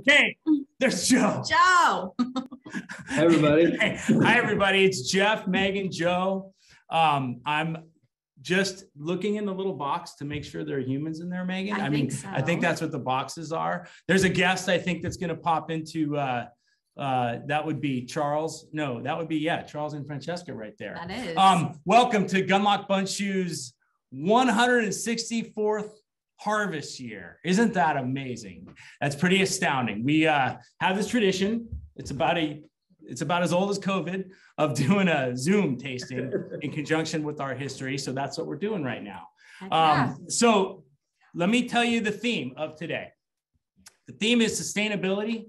Okay, there's Joe. Joe. Hi, everybody. Hey, hi, everybody. It's Jeff, Megan, Joe. Um, I'm just looking in the little box to make sure there are humans in there, Megan. I mean, think I think that's what the boxes are. There's a guest I think that's going to pop into. Uh, uh, that would be Charles. No, that would be yeah, Charles and Francesca right there. That is. Um, welcome to Gundlach Bundschu's 164th harvest year. Isn't that amazing? That's pretty astounding. We uh, have this tradition. It's about a it's about as old as COVID of doing a Zoom tasting in conjunction with our history. So that's what we're doing right now. Um, so let me tell you the theme of today. The theme is sustainability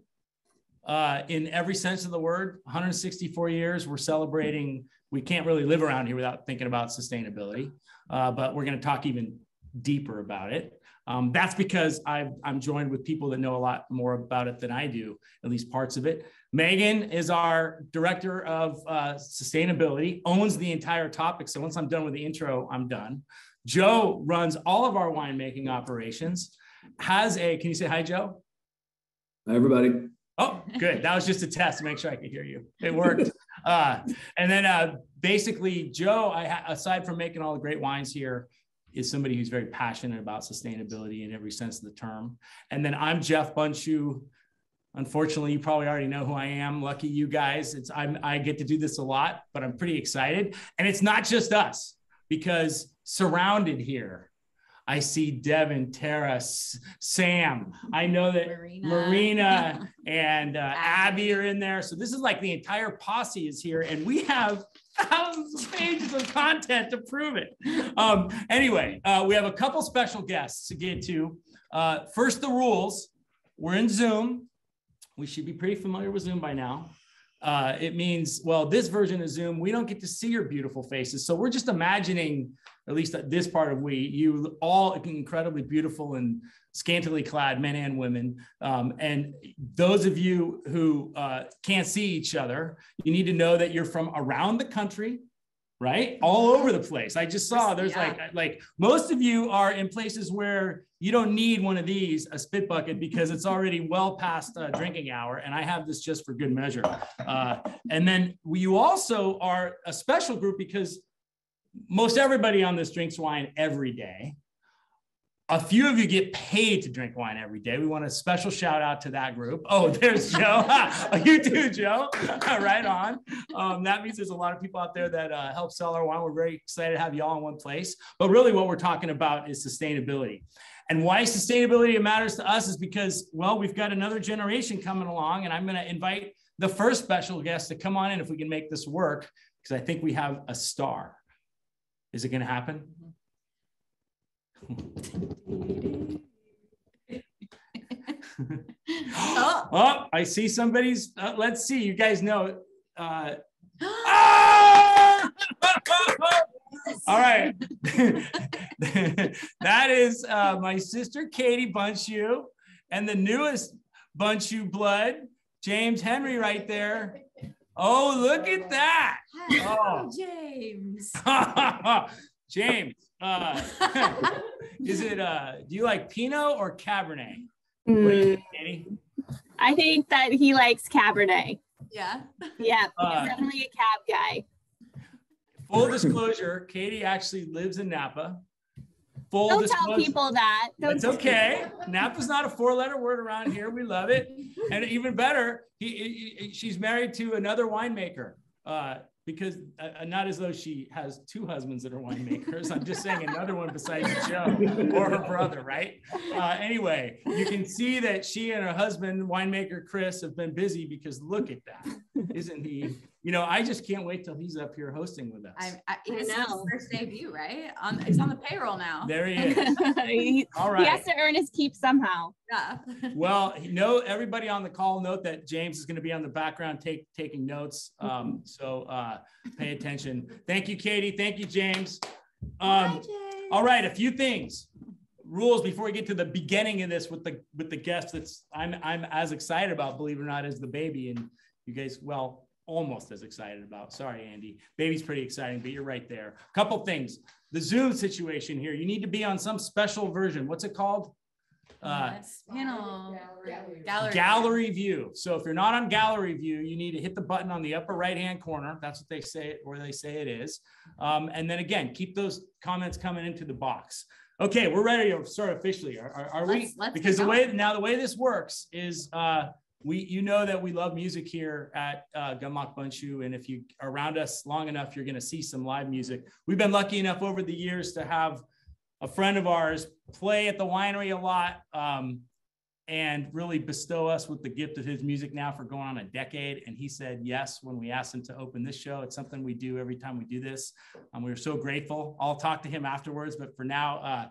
uh, in every sense of the word. 164 years, we're celebrating. We can't really live around here without thinking about sustainability, uh, but we're going to talk even deeper about it. Um, that's because i am joined with people that know a lot more about it than I do, at least parts of it. Megan is our director of uh, sustainability, owns the entire topic. So once I'm done with the intro, I'm done. Joe runs all of our winemaking operations. Has a, can you say hi, Joe? Hi, everybody. Oh, good. That was just a test to make sure I could hear you. It worked. uh, and then uh, basically, Joe, I aside from making all the great wines here, is somebody who's very passionate about sustainability in every sense of the term. And then I'm Jeff Bundschu. Unfortunately, you probably already know who I am. Lucky you guys. It's I'm, I get to do this a lot, but I'm pretty excited. And it's not just us because surrounded here, I see Devin, Tara, Sam. I know that Marina. Marina and uh, Abby. Abby are in there. So this is like the entire posse is here, and we have thousands of pages of content to prove it. Um, anyway, uh, we have a couple special guests to get to. Uh, first, the rules. We're in Zoom. We should be pretty familiar with Zoom by now. Uh, it means, well, this version of Zoom, we don't get to see your beautiful faces. So we're just imagining, at least this part of we, you all incredibly beautiful and scantily clad men and women. Um, and those of you who uh, can't see each other, you need to know that you're from around the country, right? All over the place. I just saw there's Yeah. like, like most of you are in places where you don't need one of these, a spit bucket, because it's already well past uh, drinking hour. And I have this just for good measure. Uh, and then you also are a special group because most everybody on this drinks wine every day. A few of you get paid to drink wine every day. We want a special shout out to that group. Oh, there's Joe. you too, Joe. right on. Um, that means there's a lot of people out there that uh, help sell our wine. We're very excited to have you all in one place. But really, what we're talking about is sustainability. And why sustainability matters to us is because, well, we've got another generation coming along, and I'm going to invite the first special guest to come on in if we can make this work, because I think we have a star. Is it going to happen? Oh. Oh, I see somebody's. Uh, let's see. You guys know. Uh, ah! All right. that is uh, my sister Katie Bundschu and the newest Bundschu blood, James Henry, right there. Oh, look at that. Hello, Oh. James. James, uh, is it, uh, do you like Pinot or Cabernet? What do you think, Katie? I think that he likes Cabernet. Yeah. Yeah, Uh, he's definitely a cab guy. Full disclosure, Katie actually lives in Napa. Full Don't tell people that. Don't It's okay. Napa's not a four-letter word around here. We love it. And even better, he, he- he- she's married to another winemaker. Uh, because uh, not as though she has two husbands that are winemakers. I'm just saying another one besides Joe or her brother, right? Uh, anyway, you can see that she and her husband, winemaker Chris, have been busy because look at that. Isn't he? You know, I just can't wait till he's up here hosting with us. I, I, it was his know. first debut, right? On it's on the payroll now. there he is. he, All he has to earn his keep somehow. Yeah. Well, know everybody on the call. Note that James is going to be on the background take, taking notes. Um, so uh, pay attention. Thank you, Katie. Thank you, James. Hi, Um, James. all right, a few things, rules before we get to the beginning of this with the with the guest. That's I'm I'm as excited about, believe it or not, as the baby, and you guys, well, almost as excited about. Sorry, Andy. Baby's pretty exciting, but you're right there. A Couple things. The Zoom situation here. You need to be on some special version. What's it called? Uh, Yes, Panel. Gallery. gallery view. So if you're not on gallery view, you need to hit the button on the upper right hand corner. That's what they say, where they say it is. Um, and then again, keep those comments coming into the box. Okay, we're ready to start officially. Are, are, are we? Let's- let's because the way now the way this works is uh, we you know that we love music here at uh, Gundlach Bundschu, and if you are around us long enough, you're going to see some live music. We've been lucky enough over the years to have a friend of ours play at the winery a lot. Um, and really bestow us with the gift of his music now for going on a decade. And he said yes when we asked him to open this show. It's something we do every time we do this. Um, we are so grateful. I'll talk to him afterwards, but for now, uh,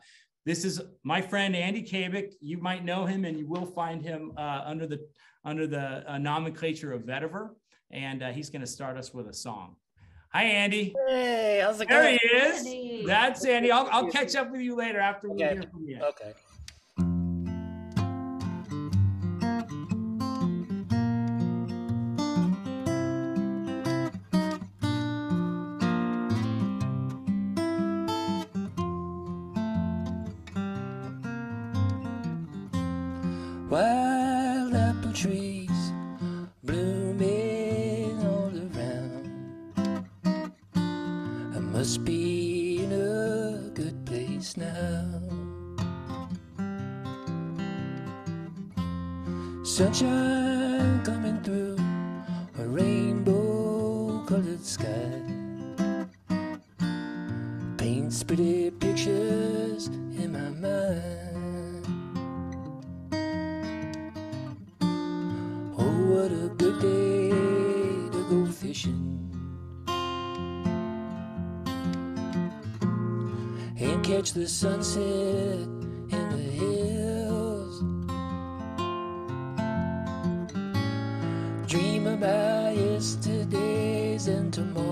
this is my friend Andy Cabic. You might know him, and you will find him uh, under the under the uh, nomenclature of vetiver. And uh, he's going to start us with a song. Hi, Andy. Hey, how's it going? There he is. Andy. That's Andy. I'll, I'll catch up with you later after we Okay. hear from you. Okay. Sunshine coming through a rainbow colored sky. Paints pretty pictures in my mind. Oh, what a good day to go fishing. And catch the sunset tomorrow.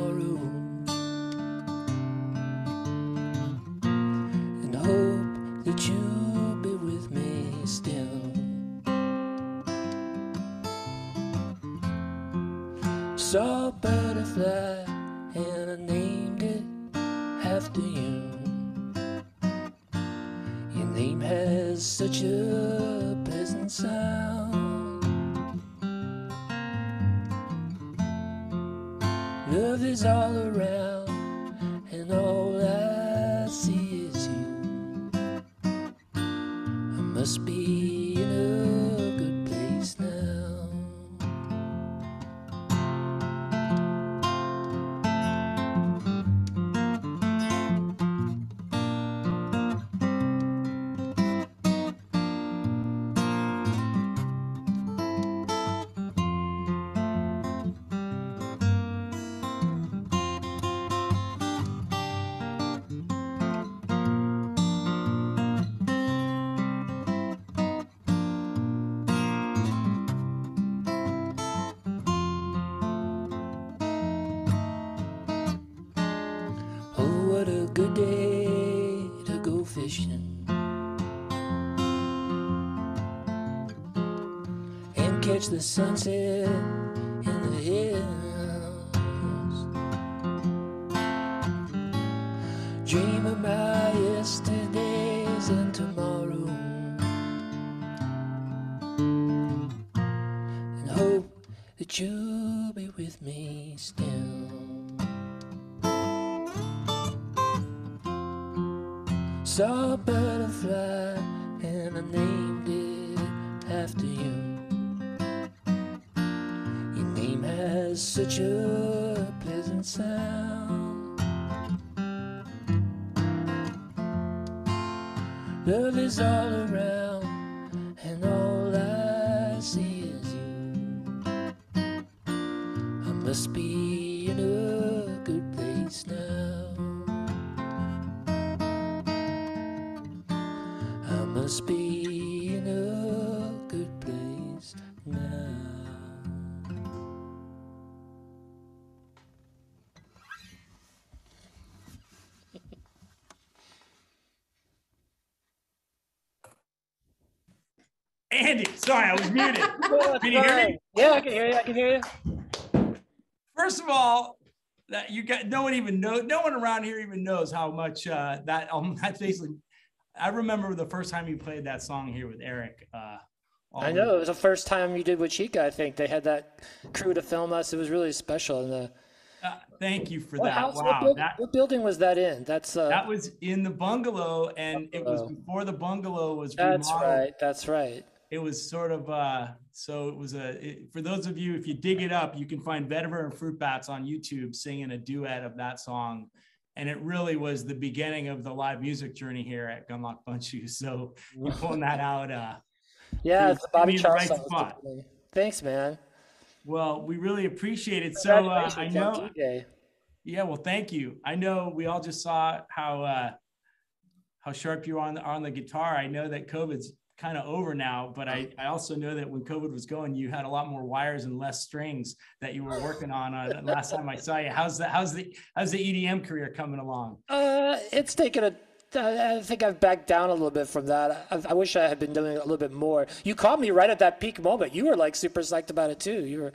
The sunset in the hills. Dream about yesterdays and tomorrow. And hope that you'll be with me still. Saw a butterfly and I named it such a pleasant sound. Love is all around, one even know no one around here even knows how much uh, that um, that's basically I remember the first time you played that song here with Eric. Uh, I know it was the first time you did with Chica. I think they had that crew to film us. It was really special. And the Uh, thank you for what, that. house, what, Wow, build- that what building was that in? That's uh, that was in the bungalow, and it was before the bungalow was that's remodeled. right. That's right. It was sort of uh, so it was a it, for those of you if you dig it up, you can find Vetiver and Fruit Bats on YouTube singing a duet of that song. And it really was the beginning of the live music journey here at Gundlach Bundschu's. So you pulling that out. Uh, Yeah, it's Bobby the Charles right spot. Thanks, man. well, we really appreciate it. So uh, I know Yeah, well, thank you. I know we all just saw how uh, how sharp you are on the on the guitar. I know that COVID's kind of over now, but I, I also know that when COVID was going, you had a lot more wires and less strings that you were working on. Uh, last time I saw you, how's the how's the how's the EDM career coming along? Uh, it's taken a. I think I've backed down a little bit from that. I, I wish I had been doing a little bit more. You caught me right at that peak moment. You were like super psyched about it too. You were.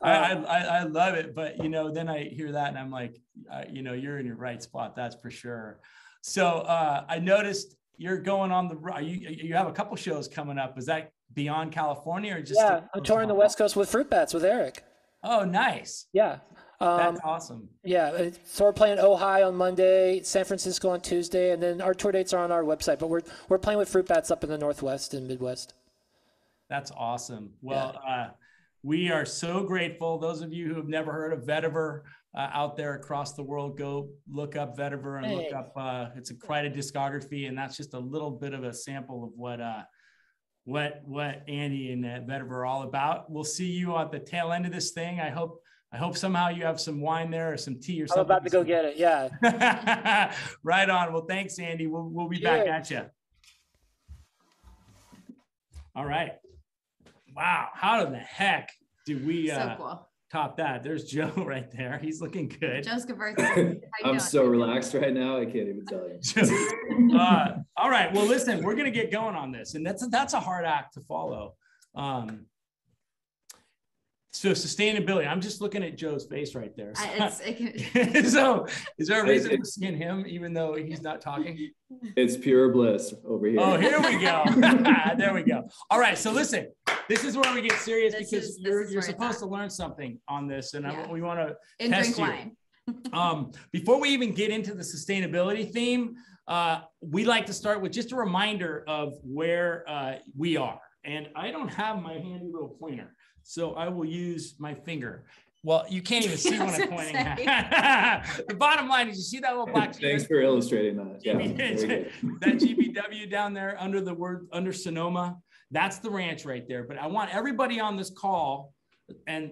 I, I I I love it, but you know, then I hear that and I'm like, uh, you know, you're in your right spot, that's for sure. So uh, I noticed you're going on the you you have a couple shows coming up. Is that beyond California or just? Yeah, I'm touring the West Coast with Fruit Bats with Eric. Oh, nice. Yeah. Um, That's awesome. yeah, uh, so we're playing Ohio on Monday, San Francisco on Tuesday, and then our tour dates are on our website. But we're we're playing with Fruit Bats up in the Northwest and Midwest. That's awesome. Well, uh, we are so grateful. Those of you who have never heard of Vetiver uh, out there across the world, go look up Vetiver and look up. Uh, it's a quite a discography, and that's just a little bit of a sample of what uh, what what Andy and uh, Vetiver are all about. We'll see you at the tail end of this thing. I hope. I hope somehow you have some wine there or some tea or something. I'm about to go get it. Yeah. right on. Well, thanks, Andy. We'll, we'll be back at you. All right. Wow. How in the heck did we So uh, cool. Top that? There's Joe right there. He's looking good. Joe's Gavertz. I'm doing? so relaxed right now. I can't even tell you. uh, all right. Well, listen, we're gonna get going on this, and that's that's a hard act to follow. Um, so sustainability. I'm just looking at Joe's face right there. I- it's, it can, so is there a reason to skin him even though he's not talking? It's pure bliss over here. Oh, here we go. there we go. All right. So listen, this is where we get serious This because is- you're you're supposed to learn something on this, and I, we want to and Test drink you. wine. um, before we even get into the sustainability theme, uh, we like to start with just a reminder of where uh, we are. And I don't have my handy little pointer, so I will use my finger. Well, you can't even see what I'm pointing at. the bottom line is you see that little black Thanks for illustrating that. Yeah, that GBW down there under the word under Sonoma, that's the ranch right there. But I want everybody on this call and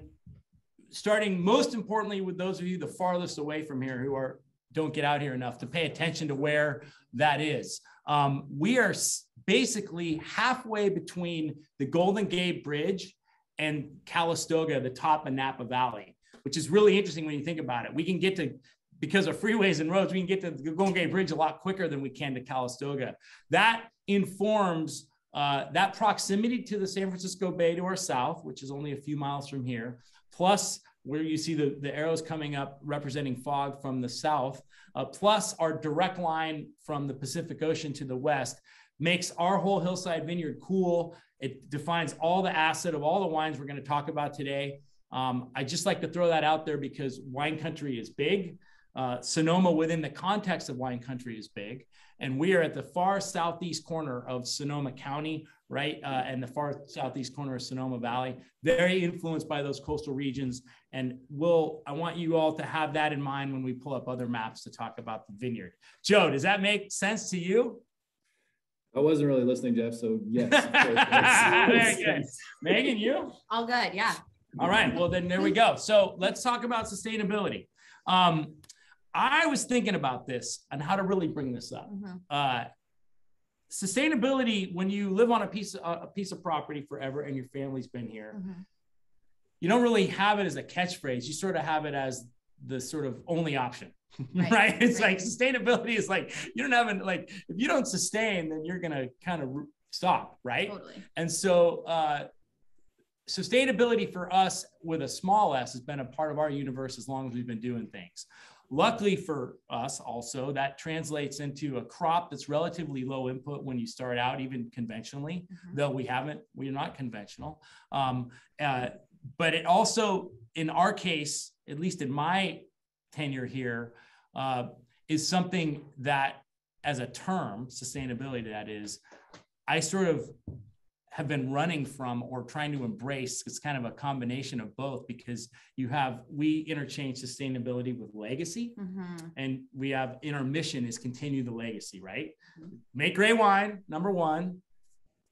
starting most importantly with those of you the farthest away from here who are don't get out here enough to pay attention to where that is. Um, we are s- basically halfway between the Golden Gate Bridge and Calistoga, the top of Napa Valley, which is really interesting when you think about it. We can get to because of freeways and roads, we can get to the Golden Gate Bridge a lot quicker than we can to Calistoga. That informs uh, that proximity to the San Francisco Bay to our south, which is only a few miles from here, plus where you see the, the arrows coming up representing fog from the south, uh, plus our direct line from the Pacific Ocean to the west, makes our whole hillside vineyard cool. It defines all the asset of all the wines we're going to talk about today. Um, I just like to throw that out there because wine country is big. Uh, Sonoma, within the context of wine country, is big. And we are at the far southeast corner of Sonoma County, right? Uh, and the far southeast corner of Sonoma Valley, very influenced by those coastal regions. And we'll, I want you all to have that in mind when we pull up other maps to talk about the vineyard. Joe, does that make sense to you? I wasn't really listening, Jeff. So yes. Very good. Megan, you? All good. Yeah. All right. Well, then there we go. So let's talk about sustainability. Um, I was thinking about this and how to really bring this up. Mhm. Uh, sustainability, when you live on a piece of, a piece of property forever and your family's been here, Mhm. you don't really have it as a catchphrase. You sort of have it as the sort of only option, right? Right, It's right. like sustainability is like you don't have it. Like if you don't sustain, then you're gonna kind of stop, right? Totally. And so, uh, sustainability for us with a small s has been a part of our universe as long as we've been doing things. luckily for us also, that translates into a crop that's relatively low input when you start out, even conventionally, Mhm. though we haven't, we're not conventional. Um, uh, but it also, in our case, at least in my tenure here, uh, is something that, as a term, sustainability, that is, I sort of have been running from or trying to embrace. It's kind of a combination of both because you have, we interchange sustainability with legacy. Mhm. And we have in our mission is continue the legacy, right? Make great wine, number one.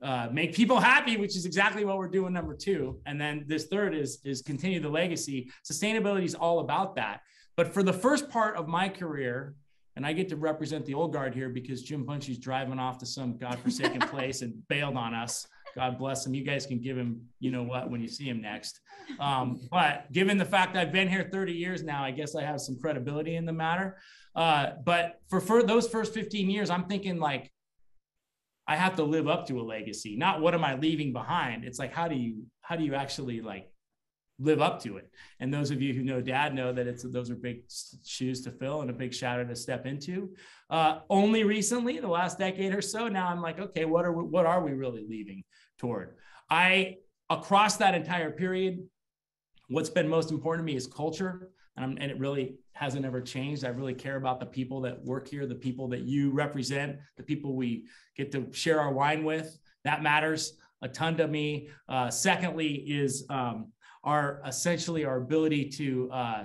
Uh, make people happy, which is exactly what we're doing, number two. And then this third is is continue the legacy. Sustainability is all about that. But for the first part of my career, and I get to represent the old guard here because Jim Bundschu's driving off to some godforsaken place and bailed on us. God bless him. You guys can give him, you know what, when you see him next. Um, but given the fact I've been here 30 years now, I guess I have some credibility in the matter. Uh, but for, for those first 15 years, I'm thinking like, I have to live up to a legacy, not what am I leaving behind? It's like, how do you, how do you actually like live up to it? And those of you who know dad know that it's, those are big shoes to fill and a big shadow to step into. Uh, only recently, the last decade or so, now I'm like, okay, what are, we, what are we really leaving toward? I, across that entire period, what's been most important to me is culture. And, and it really hasn't ever changed. I really care about the people that work here, the people that you represent, the people we get to share our wine with. That matters a ton to me. Uh, secondly, is um, our essentially our ability to, uh,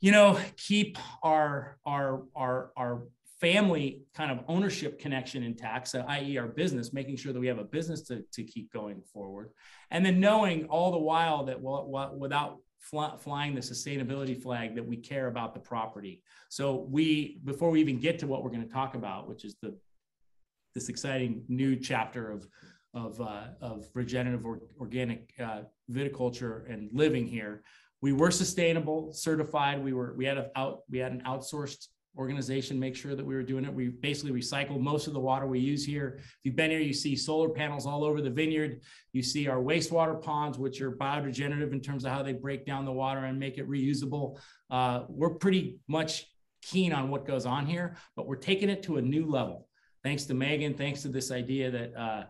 you know, keep our our our our family kind of ownership connection intact, so i.e., our business, making sure that we have a business to, to keep going forward, and then knowing all the while that well, well, without fly, flying the sustainability flag, that we care about the property. So we, before we even get to what we're going to talk about, which is the this exciting new chapter of of, uh, of regenerative or, organic uh, viticulture and living here. We were sustainable, certified. We were we had a out we had an outsourced organization make sure that we were doing it. We basically recycled most of the water we use here. If you've been here, you see solar panels all over the vineyard. You see our wastewater ponds, which are biodegenerative in terms of how they break down the water and make it reusable. Uh, we're pretty much keen on what goes on here, but we're taking it to a new level. Thanks to Megan, thanks to this idea that uh,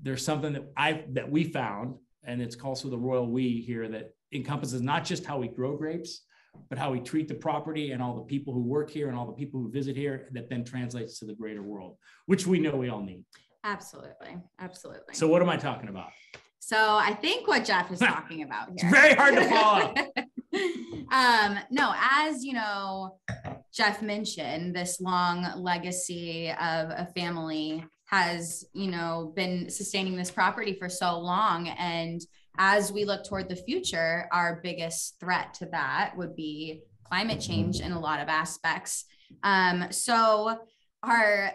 there's something that I that we found, and it's also the royal we here that encompasses not just how we grow grapes, but how we treat the property and all the people who work here and all the people who visit here that then translates to the greater world, which we know we all need. Absolutely. Absolutely. So what am I talking about? So I think what Jeff is talking about It's very hard to follow. um, no, as you know, Jeff mentioned, this long legacy of a family has, you know, been sustaining this property for so long. And as we look toward the future, our biggest threat to that would be climate change in a lot of aspects. Um, so our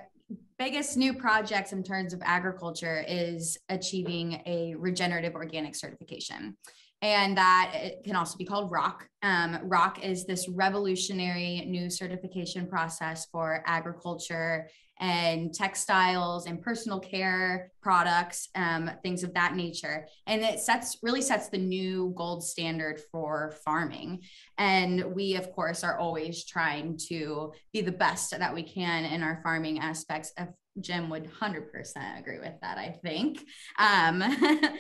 biggest new projects in terms of agriculture is achieving a regenerative organic certification and that it can also be called ROC Um, ROC is this revolutionary new certification process for agriculture and textiles and personal care products, um, things of that nature. And it sets really sets the new gold standard for farming. And we, of course, are always trying to be the best that we can in our farming aspects. Of Jim would 100% agree with that, I think. Um,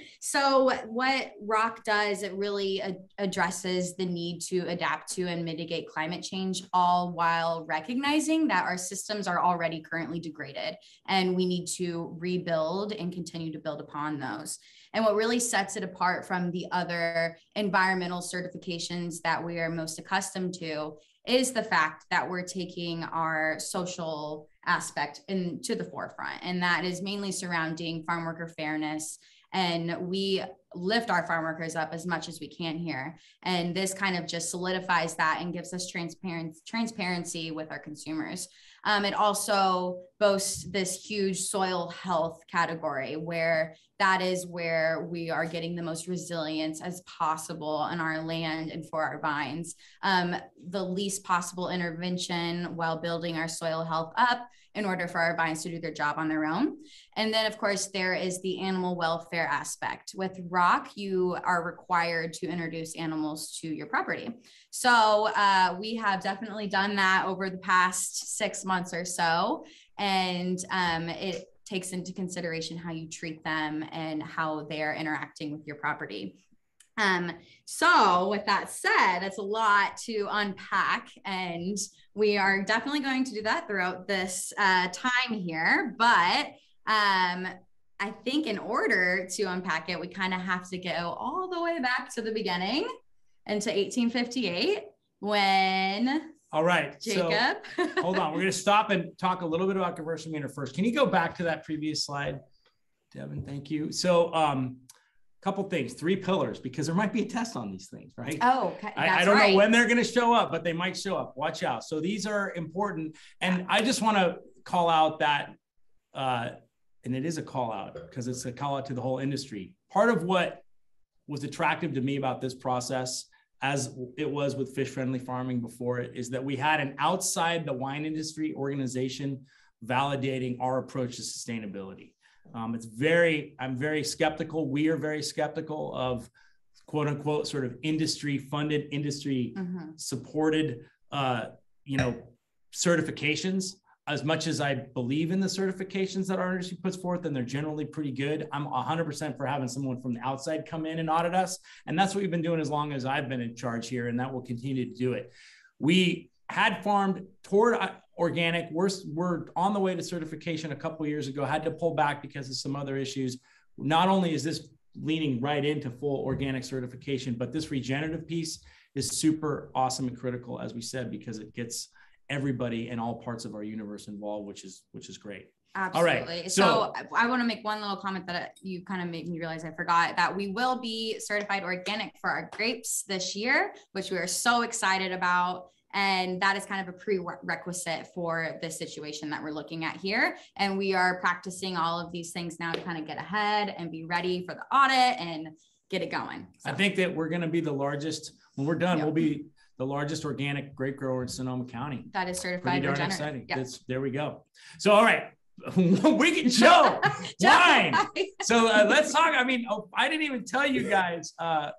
so, what ROC does, it really ad- addresses the need to adapt to and mitigate climate change, all while recognizing that our systems are already currently degraded and we need to rebuild and continue to build upon those. And what really sets it apart from the other environmental certifications that we are most accustomed to is the fact that we're taking our social aspect into the forefront. And that is mainly surrounding farm worker fairness. And we lift our farm workers up as much as we can here. And this kind of just solidifies that and gives us transparent transparency with our consumers. Um, it also boasts this huge soil health category where that is where we are getting the most resilience as possible on our land and for our vines. Um, the least possible intervention while building our soil health up in order for our vines to do their job on their own. And then, of course, there is the animal welfare aspect. With ROC, you are required to introduce animals to your property. So uh, we have definitely done that over the past six months or so. And um, it takes into consideration how you treat them and how they are interacting with your property. Um, so with that said, that's a lot to unpack and we are definitely going to do that throughout this uh, time here. But um, I think in order to unpack it, we kind of have to go all the way back to the beginning into 1858 when All right. So Jacob. hold on. We're going to stop and talk a little bit about conversion meter first. Can you go back to that previous slide, Devin? Thank you. So, um, couple things, three pillars, because there might be a test on these things, right? Oh, okay. I, I don't right. know when they're going to show up, but they might show up. Watch out. So these are important. And I just want to call out that, uh, and it is a call out because it's a call out to the whole industry. Part of what was attractive to me about this process, as it was with fish friendly farming before it, is that we had an outside the wine industry organization validating our approach to sustainability. Um, it's very, I'm very skeptical. We are very skeptical of quote unquote sort of industry funded, industry Mhm. supported, uh, you know, certifications. As much as I believe in the certifications that our industry puts forth, and they're generally pretty good, I'm 100% for having someone from the outside come in and audit us. And that's what we've been doing as long as I've been in charge here, and that will continue to do it. We had farmed toward uh, organic. We're, we're on the way to certification a couple years ago, had to pull back because of some other issues. Not only is this leaning right into full organic certification, but this regenerative piece is super awesome and critical, as we said, because it gets everybody in all parts of our universe involved, which is which is great. All right, Absolutely. so- So, I want to make one little comment that uh, you kind of made me realize I forgot that we will be certified organic for our grapes this year, which we are so excited about. And that is kind of a prerequisite for the situation that we're looking at here. And we are practicing all of these things now to kind of get ahead and be ready for the audit and get it going. I think that we're going to be the largest. When we're done, Yep. we'll be the largest organic grape grower in Sonoma County. that is certified. Pretty darn regenerative. exciting. Yeah. That's, there we go. So, all right, we can show Wine. so uh, let's talk. I mean, oh, I didn't even tell you guys. Uh,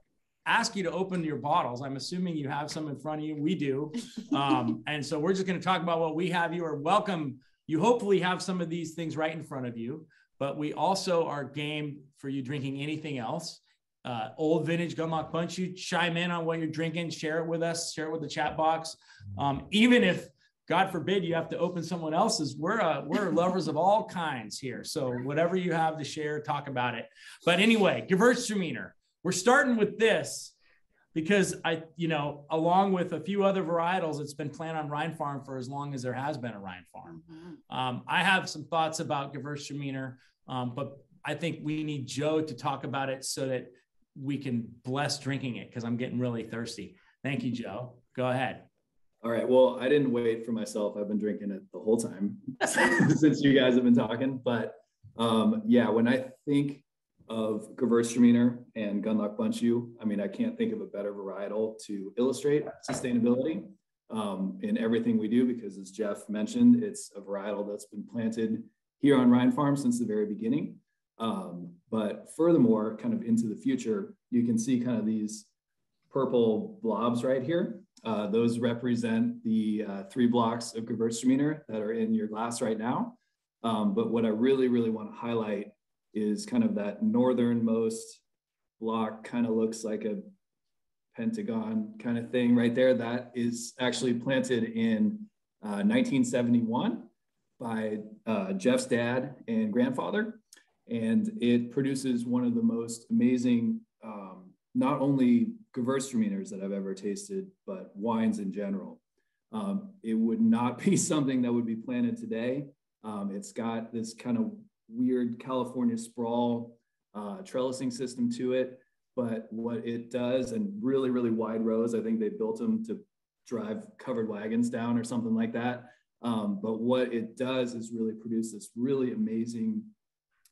ask you to open your bottles. I'm assuming you have some in front of you. We do, um, and so we're just going to talk about what we have. You are welcome. You hopefully have some of these things right in front of you, but we also are game for you drinking anything else. Uh, old vintage Gunlock Bunch, you chime in on what you're drinking, share it with us, share it with the chat box. Um, even if God forbid you have to open someone else's. We're uh, we're lovers of all kinds here. So whatever you have to share, talk about it. But anyway, Gewürztraminer. We're starting with this because I, you know, along with a few other varietals, it's been planted on Rhine Farm for as long as there has been a Rhine Farm. Mhm. Um, I have some thoughts about Gewürztraminer, um, but I think we need Joe to talk about it so that we can bless drinking it because I'm getting really thirsty. Thank you, Joe. Go ahead. All right. Well, I didn't wait for myself. I've been drinking it the whole time since you guys have been talking. But um, yeah, when I think of Gewürztraminer and Gundlach Bundschu, I mean, I can't think of a better varietal to illustrate sustainability um, in everything we do because, as Jeff mentioned, it's a varietal that's been planted here on Rhine Farm since the very beginning. Um, but furthermore, kind of into the future, you can see kind of these purple blobs right here. Uh, those represent the uh, three blocks of Gewürztraminer that are in your glass right now. Um, but what I really, really want to highlight is kind of that northernmost block kind of looks like a pentagon kind of thing right there. That is actually planted in uh, 1971 by uh, Jeff's dad and grandfather. And it produces one of the most amazing, um, not only Gewürztraminers that I've ever tasted, but wines in general. Um, it would not be something that would be planted today. Um, it's got this kind of weird California sprawl uh, trellising system to it. But what it does, and really, really wide rows, I think they built them to drive covered wagons down or something like that. Um, but what it does is really produce this really amazing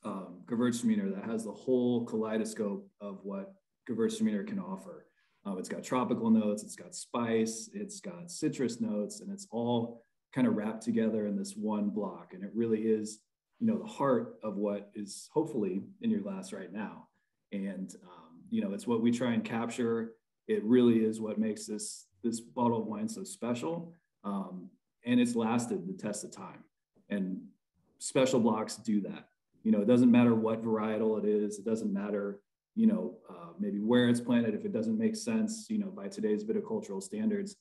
um, Gewürztraminer that has the whole kaleidoscope of what Gewürztraminer can offer. Um, it's got tropical notes, it's got spice, it's got citrus notes, and it's all kind of wrapped together in this one block. And it really is, you know, the heart of what is hopefully in your glass right now. And, um, you know, it's what we try and capture. It really is what makes this, this bottle of wine so special. Um, and it's lasted the test of time. And special blocks do that. You know, it doesn't matter what varietal it is. It doesn't matter, you know, uh, maybe where it's planted. If it doesn't make sense, you know, by today's viticultural standards,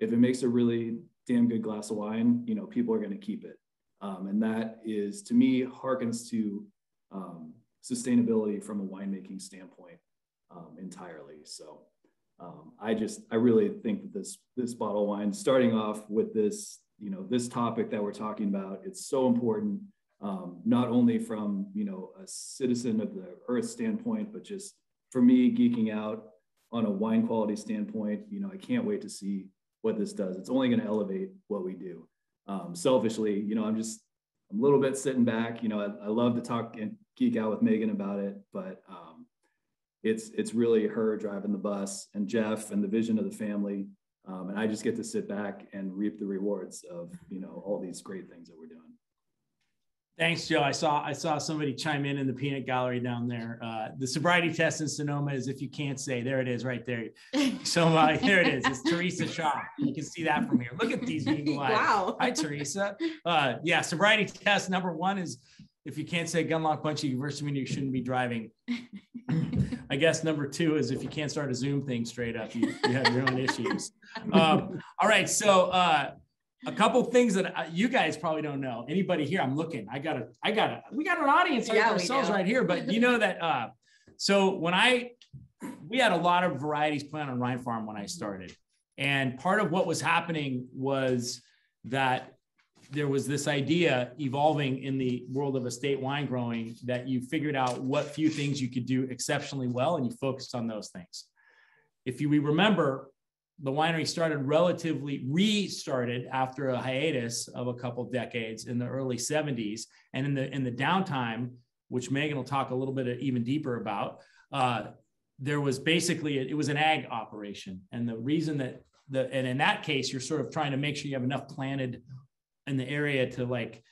if it makes a really damn good glass of wine, you know, people are going to keep it. Um, and that is, to me, harkens to um, sustainability from a winemaking standpoint um, entirely. So um, I just, I really think that this this bottle of wine, starting off with this, you know, this topic that we're talking about, it's so important, um, not only from you know a citizen of the earth standpoint, but just for me geeking out on a wine quality standpoint. You know, I can't wait to see what this does. It's only going to elevate what we do. Um, selfishly, you know, I'm just I'm a little bit sitting back. You know, I, I, love to talk and geek out with Megan about it, but um, it's it's really her driving the bus and Jeff and the vision of the family, um, and I just get to sit back and reap the rewards of you know all these great things that we're doing. Thanks, Joe. I saw I saw somebody chime in in the peanut gallery down there. Uh, the sobriety test in Sonoma is if you can't say, there it is, right there. So uh, there it is. It's Teresa Shaw. You can see that from here. Look at these people. wow. Hi, Teresa. Uh, yeah, sobriety test number one is if you can't say gunlock punchy versus mean you shouldn't be driving. I guess number two is if you can't start a Zoom thing straight up, you, you have your own issues. Um, all right, so uh, a couple things that I, you guys probably don't know. Anybody here? I'm looking. I got a. I got a. We got an audience yeah, ourselves right here. But you know that. Uh, so when I, we had a lot of varieties planted on Rhine Farm when I started, and part of what was happening was that there was this idea evolving in the world of estate wine growing that you figured out what few things you could do exceptionally well, and you focused on those things. If you we remember the winery started relatively restarted after a hiatus of a couple decades in the early 70s and in the in the downtime which megan will talk a little bit even deeper about uh, there was basically it was an ag operation. And the reason that the and in that case you're sort of trying to make sure you have enough planted in the area to like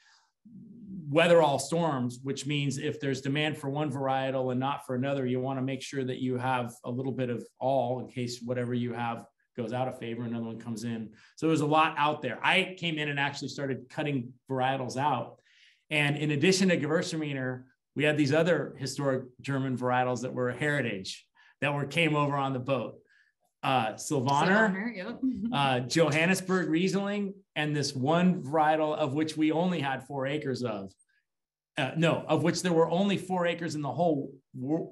weather all storms, which means if there's demand for one varietal and not for another, you want to make sure that you have a little bit of all in case whatever you have goes out of favor, another one comes in. So there's a lot out there. I came in and actually started cutting varietals out. And in addition to Gewürztraminer, we had these other historic German varietals that were heritage that were came over on the boat. Uh, Sylvaner, yep. uh, Johannisberg Riesling, and this one varietal of which we only had four acres of uh, no, of which there were only four acres in the whole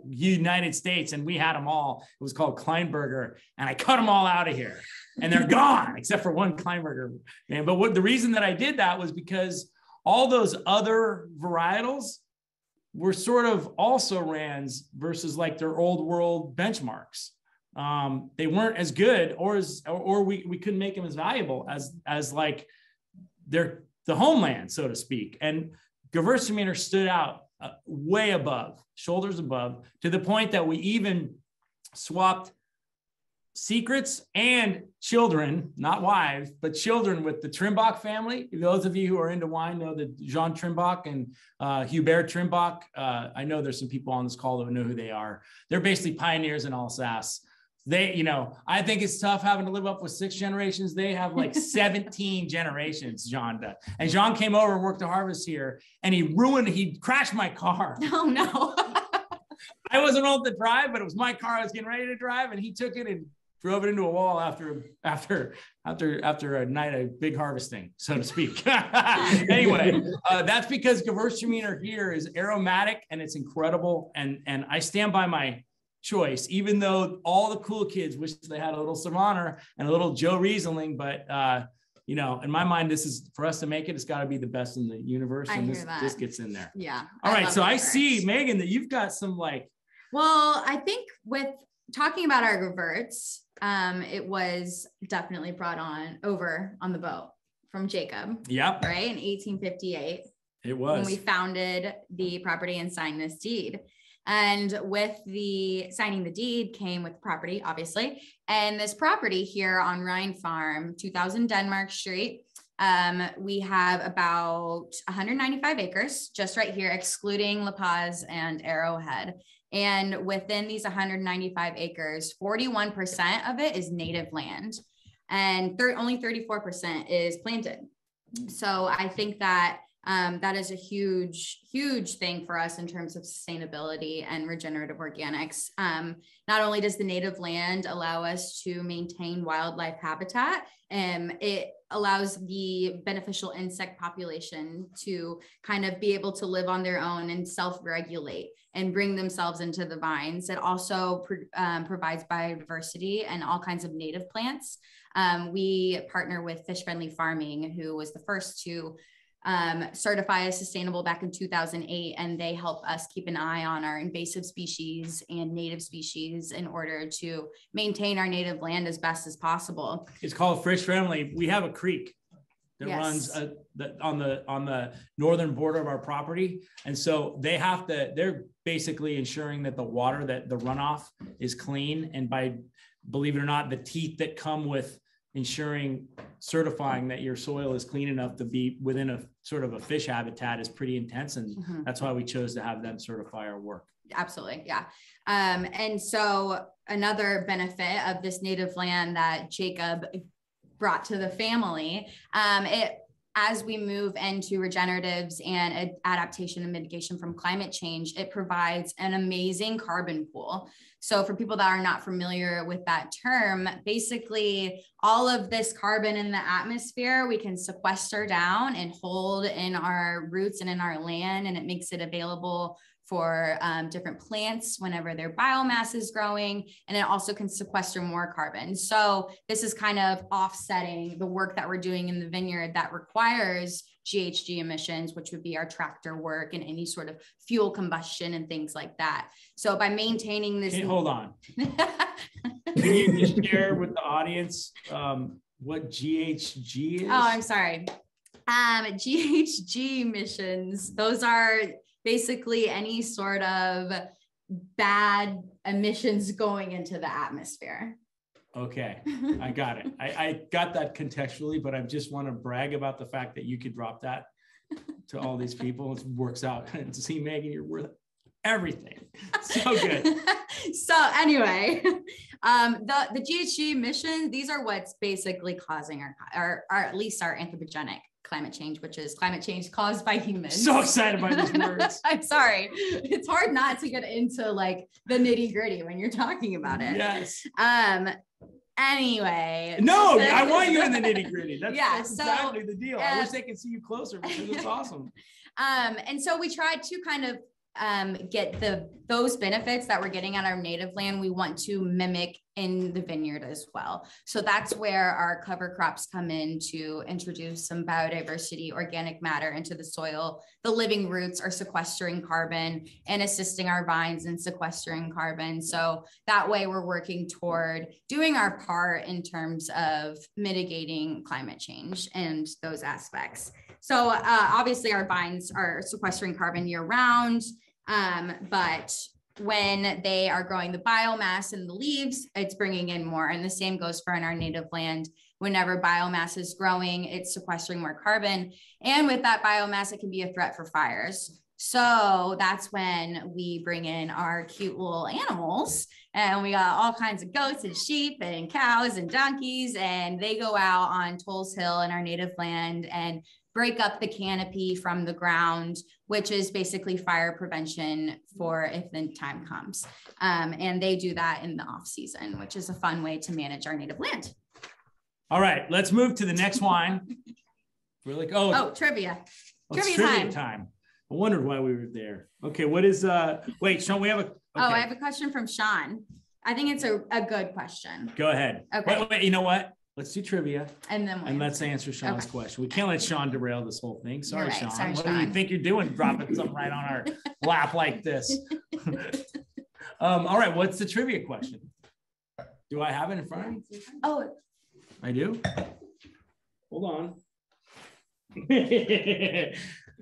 United States, and we had them all. It was called Kleinberger, and I cut them all out of here, and they're gone except for one Kleinberger. Man, but what the reason that I did that was because all those other varietals were sort of also rans versus like their old world benchmarks. Um, they weren't as good, or as or, or we we couldn't make them as valuable as as like their the homeland, so to speak, and Gewürztraminer stood out uh, way above, shoulders above, to the point that we even swapped secrets and children, not wives, but children with the Trimbach family. Those of you who are into wine know that Jean Trimbach and uh, Hubert Trimbach. Uh, I know there's some people on this call that know who they are. They're basically pioneers in Alsace they, you know, I think it's tough having to live up with six generations. They have like 17 generations, John does. And John came over and worked to harvest here and he ruined, he crashed my car. Oh no. I wasn't old to drive, but it was my car. I was getting ready to drive and he took it and drove it into a wall after after after after a night of big harvesting, so to speak. anyway, uh, that's because Gewürztraminer here is aromatic and it's incredible. And and I stand by my choice, even though all the cool kids wish they had a little Sylvaner and a little Joe Riesling. But, uh, you know, in my mind, this is for us to make it, it's got to be the best in the universe. I and this, this gets in there. Yeah. All right. So I see, Megan, that you've got some like. Well, I think with talking about our Gewurz, um, it was definitely brought on over on the boat from Jacob. Yep. Right in 1858. It was. When we founded the property and signed this deed. And with the signing the deed came with property, obviously. And this property here on Rhine Farm, 2000 Denmark Street, Um, we have about 195 acres just right here, excluding La Paz and Arrowhead. And within these 195 acres, 41% of it is native land and thir- only 34% is planted. So I think that um, that is a huge, huge thing for us in terms of sustainability and regenerative organics. Um, not only does the native land allow us to maintain wildlife habitat, um, it allows the beneficial insect population to kind of be able to live on their own and self-regulate and bring themselves into the vines. It also pro- um, provides biodiversity and all kinds of native plants. Um, we partner with Fish Friendly Farming, who was the first to um, certify as sustainable back in 2008, and they help us keep an eye on our invasive species and native species in order to maintain our native land as best as possible. It's called Fish Friendly. We have a creek that Yes. runs uh, the, on the on the northern border of our property, and so they have to. They're basically ensuring that the water that the runoff is clean, and by believe it or not, the teeth that come with ensuring certifying that your soil is clean enough to be within a sort of a fish habitat is pretty intense and Mhm. that's why we chose to have them certify our work absolutely yeah um, and so another benefit of this native land that jacob brought to the family um, it as we move into regeneratives and ad- adaptation and mitigation from climate change it provides an amazing carbon pool. So for people that are not familiar with that term basically all of this carbon in the atmosphere we can sequester down and hold in our roots and in our land and it makes it available for um, different plants whenever their biomass is growing. And it also can sequester more carbon. So this is kind of offsetting the work that we're doing in the vineyard that requires GHG emissions, which would be our tractor work and any sort of fuel combustion and things like that. So by maintaining this. okay, hold on can you just share with the audience um, what ghg is Oh, I'm sorry. Um, GHG emissions, those are basically any sort of bad emissions going into the atmosphere. Okay, I got it. I, I got that contextually, but I just want to brag about the fact that you could drop that to all these people. It works out. And see, Megan, you're worth everything. So good. so anyway, um, the, the GHG emissions, these are what's basically causing our, or, or at least our anthropogenic climate change, which is climate change caused by humans. So excited by these words. I'm sorry. It's hard not to get into like the nitty gritty when you're talking about it. Yes. Um. Anyway. No, I want you in the nitty gritty. That's, Yeah, that's so, exactly the deal. I wish uh, they could see you closer because it's awesome. Um, and so we tried to kind of um, get the those benefits that we're getting on our native land. We want to mimic in the vineyard as well. So that's where our cover crops come in to introduce some biodiversity, organic matter into the soil. The living roots are sequestering carbon and assisting our vines in sequestering carbon. So that way we're working toward doing our part in terms of mitigating climate change and those aspects. So uh, obviously our vines are sequestering carbon year round, um, but when they are growing the biomass and the leaves, it's bringing in more. And the same goes for in our native land. Whenever biomass is growing, it's sequestering more carbon. And with that biomass, it can be a threat for fires. So that's when we bring in our cute little animals and we got all kinds of goats and sheep and cows and donkeys and they go out on Towles Hill in our native land and break up the canopy from the ground, which is basically fire prevention for if the time comes. Um, and they do that in the off season, which is a fun way to manage our native land. All right, let's move to the next wine. We're oh, Oh, trivia. oh, trivia trivia time. I wondered why we were there. Okay, what is uh wait, Sean, we have a okay, Oh, I have a question from Sean. I think it's a, a good question. go ahead. Okay. Wait, wait, you know what? Let's do trivia And then and we'll let's answer Sean's Okay. question. We can't let Sean derail this whole thing. Sorry, right. Sean. Sorry, what do you think you're doing dropping something right on our lap like this? um, all right, what's the trivia question? Do I have it in front of me? Oh, I do. Hold on.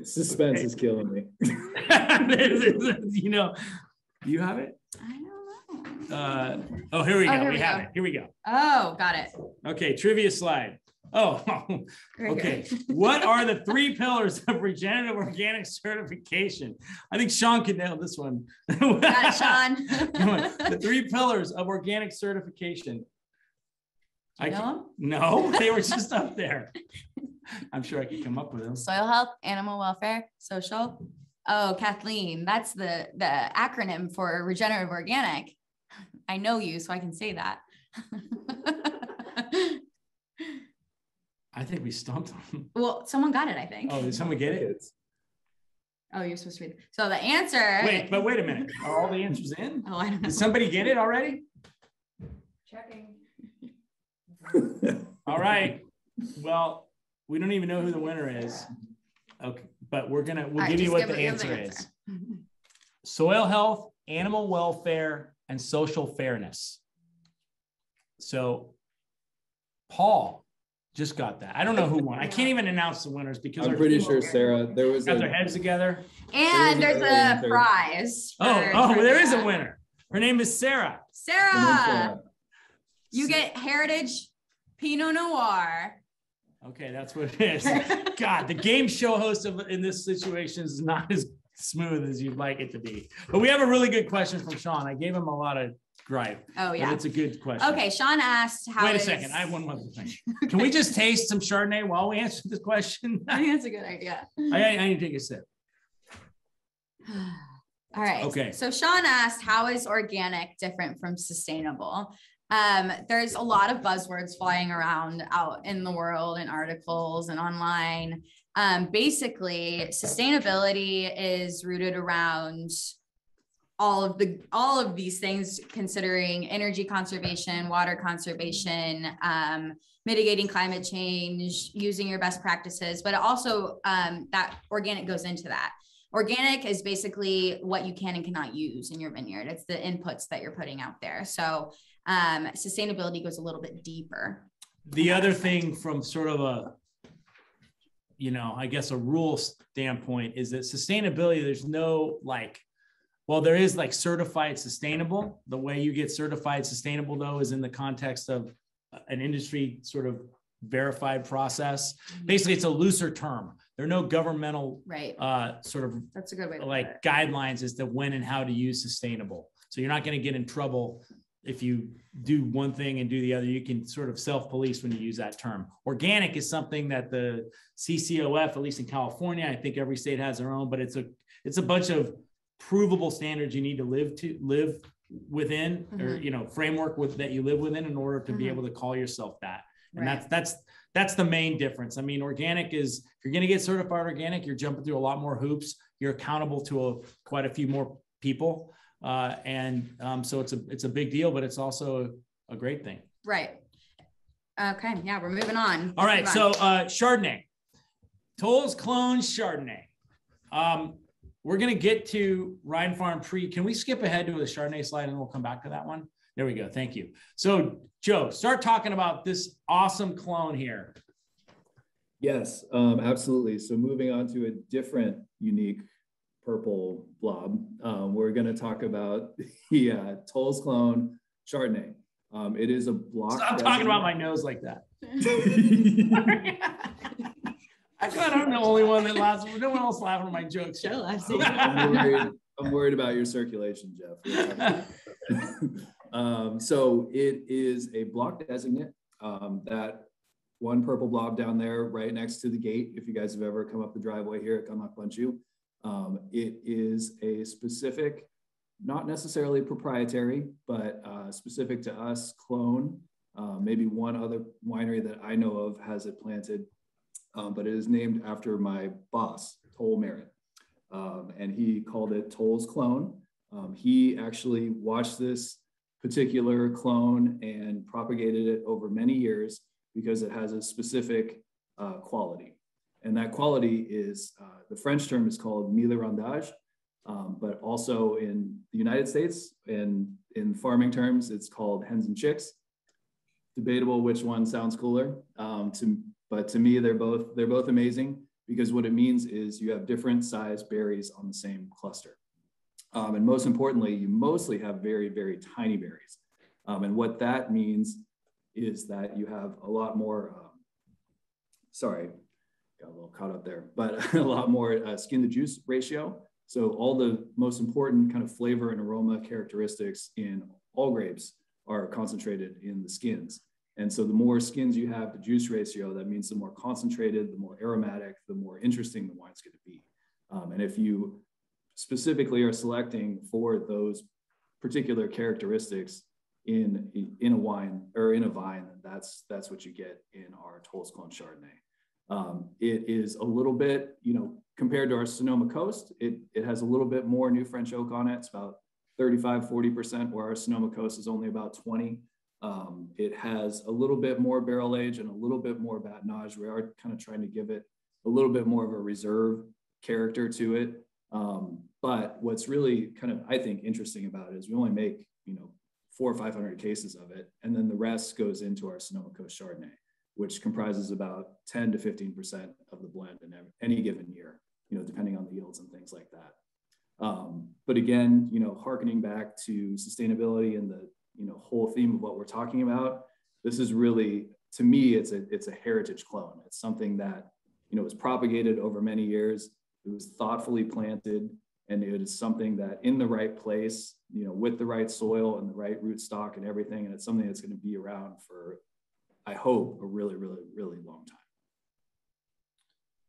Suspense is killing me. you know, do you have it? I know. Uh, oh, here we Oh, go. here we, we have it. Here we go. Oh, got it. Okay, trivia slide. Oh, okay. What are the three pillars of regenerative organic certification? I think Sean can nail this one. Got it, Sean. The three pillars of organic certification. I You know can- 'em? no, they were just up there. I'm sure I could come up with them. Soil health, animal welfare, social. Oh, Kathleen, that's the the acronym for regenerative organic. I know you, so I can say that. I think we stumped them. well, someone got it, I think. Oh, did someone get it? Oh, you're supposed to read. So the answer. Wait, but wait a minute. Are all the answers in? Oh, I don't know. Did somebody get it already? Checking. All right. Well, we don't even know who the winner is. Okay, but we're gonna, we'll All right, give you what give the it- give the answer is. Soil health, animal welfare, and social fairness. So Paul just got that. I don't know who won. I can't even announce the winners because I'm pretty sure Sarah, there was Got their heads together. And There was there's a a answer. prize. Oh, for oh, there is a winner. Her name is Sarah. Sarah, Sarah. you get Heritage Pinot Noir. Okay, that's what it is. God, the game show host of in this situation is not as smooth as you'd like it to be. But we have a really good question from Sean. I gave him a lot of gripe, Oh yeah. it's a good question. Okay, Sean asked how. Wait a is- second. I have one more thing. Can we just taste some Chardonnay while we answer this question? I I, think that's a good idea. I need to take a sip. All right. Okay. So Sean asked, how is organic different from sustainable? Um, there's a lot of buzzwords flying around out in the world in articles and online. Um, basically, sustainability is rooted around all of the all of these things considering energy conservation water conservation um, mitigating climate change using your best practices but also um, that organic goes into that. Organic is basically what you can and cannot use in your vineyard. It's the inputs that you're putting out there. So um, sustainability goes a little bit deeper. The other thing from sort of a, you know, I guess a rule standpoint is that sustainability, there's no like, well, there is like certified sustainable. The way you get certified sustainable though is in the context of an industry sort of verified process. Basically, it's a looser term. There are no governmental right uh, sort of that's a good way like guidelines as to when and how to use sustainable. So you're not going to get in trouble if you do one thing and do the other. You can sort of self-police when you use that term. Organic is something that the CCOF, at least in California, I think every state has their own, but it's a it's a bunch of provable standards you need to live to live within or Mhm. you know framework with that you live within in order to be Mhm. able to call yourself that and Right. that's that's that's the main difference i mean organic is if you're going to get certified organic you're jumping through a lot more hoops you're accountable to a, quite a few more people uh, and um, so it's a it's a big deal but it's also a, a great thing right okay yeah we're moving on all right Move so on. uh, chardonnay Towle's clone chardonnay um, we're going to get to Rhine Farm Pre. Can we skip ahead to the Chardonnay slide and we'll come back to that one? There we go. Thank you. So, Joe, start talking about this awesome clone here. Yes, um, absolutely. So moving on to a different unique purple blob, um, we're going to talk about the uh, Towle's clone Chardonnay. Um, it is a block. Stop talking about my nose like that. I thought I'm the only one that laughs. No one else laughing at my jokes. Joe laughs I'm, I'm worried, I'm worried about your circulation, Jeff. um, so it is a block designate. Um, that one purple blob down there right next to the gate, if you guys have ever come up the driveway here at Gundlach Bundschu, um, it is a specific, not necessarily proprietary, but uh, specific to us clone. Uh, maybe one other winery that I know of has it planted, um, but it is named after my boss, Towle Merritt um, and he called it Towle's clone. Um, he actually watched this particular clone and propagated it over many years because it has a specific uh, quality. And that quality is uh, the French term is called millerandage, um, but also in the United States and in farming terms, it's called hens and chicks. Debatable which one sounds cooler, um, to, but to me, they're both they're both amazing because what it means is you have different size berries on the same cluster. Um, and most importantly, you mostly have very, very tiny berries. Um, and what that means is that you have a lot more um, sorry, got a little caught up there, but a lot more uh, skin to juice ratio. So all the most important kind of flavor and aroma characteristics in all grapes are concentrated in the skins. And so the more skins you have to juice ratio, that means the more concentrated, the more aromatic, the more interesting the wine's going to be. Um, and if you specifically are selecting for those particular characteristics in, in a wine or in a vine, that's, that's what you get in our Towle's Clone Chardonnay. Um, it is a little bit, you know, compared to our Sonoma Coast, it, it has a little bit more new French oak on it. It's about 35, 40%, where our Sonoma Coast is only about 20. Um, it has a little bit more barrel age and a little bit more batonnage. We are kind of trying to give it a little bit more of a reserve character to it. Um, but what's really kind of, I think, interesting about it is we only make, you know, four or 500 cases of it. And then the rest goes into our Sonoma Coast Chardonnay, which comprises about 10 to 15% of the blend in any given year, you know, depending on the yields and things like that. Um, but again, you know, harkening back to sustainability and the, you know, whole theme of what we're talking about, this is really, to me, it's a, it's a heritage clone. It's something that, you know, was propagated over many years. It was thoughtfully planted and it is something that in the right place, you know, with the right soil and the right root stock and everything, and it's something that's going to be around for, I hope, a really, really, really long time.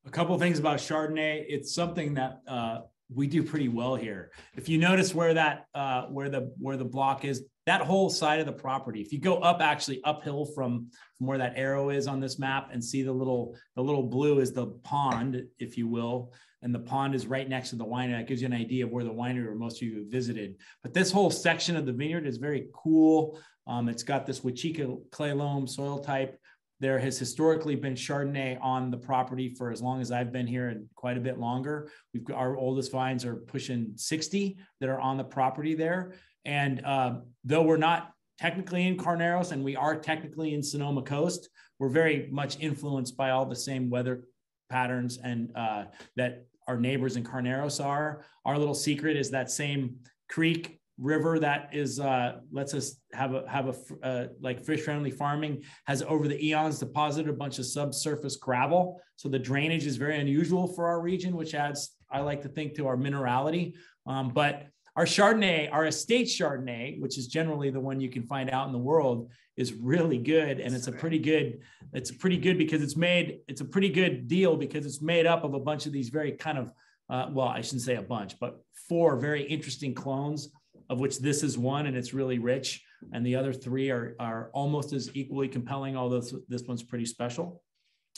A couple things about Chardonnay. It's something that uh, we do pretty well here. If you notice where that uh, where the where the block is, that whole side of the property. If you go up actually uphill from from where that arrow is on this map and see the little the little blue is the pond, if you will, and the pond is right next to the winery. That gives you an idea of where the winery or most of you have visited. But this whole section of the vineyard is very cool. Um, it's got this Huichica clay loam soil type. There has historically been Chardonnay on the property for as long as I've been here and quite a bit longer. We've got our oldest vines are pushing 60 that are on the property there. And uh, though we're not technically in Carneros and we are technically in Sonoma Coast, we're very much influenced by all the same weather patterns and uh, that our neighbors in Carneros are. Our little secret is that same creek river that is uh, lets us have a have a uh, like fish friendly farming has over the eons deposited a bunch of subsurface gravel. So the drainage is very unusual for our region, which adds I like to think to our minerality. Um, but our Chardonnay, our estate Chardonnay, which is generally the one you can find out in the world, is really good, and it's a pretty good. It's pretty good because it's made. It's a pretty good deal because it's made up of a bunch of these very kind of, uh, well, I shouldn't say a bunch, but four very interesting clones, of which this is one, and it's really rich, and the other three are are almost as equally compelling, although this, this one's pretty special.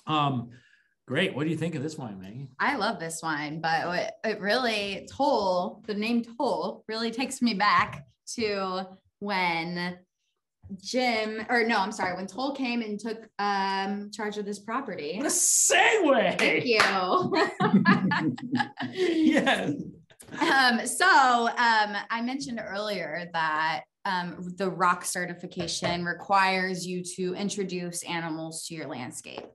Um, Great. What do you think of this wine, Maggie? I love this wine, but it, it really Towle, the name Towle really takes me back to when Jim, or no, I'm sorry, when Towle came and took um, charge of this property. What a segue! Thank you. yes. Um, so um, I mentioned earlier that um, the ROC certification requires you to introduce animals to your landscape.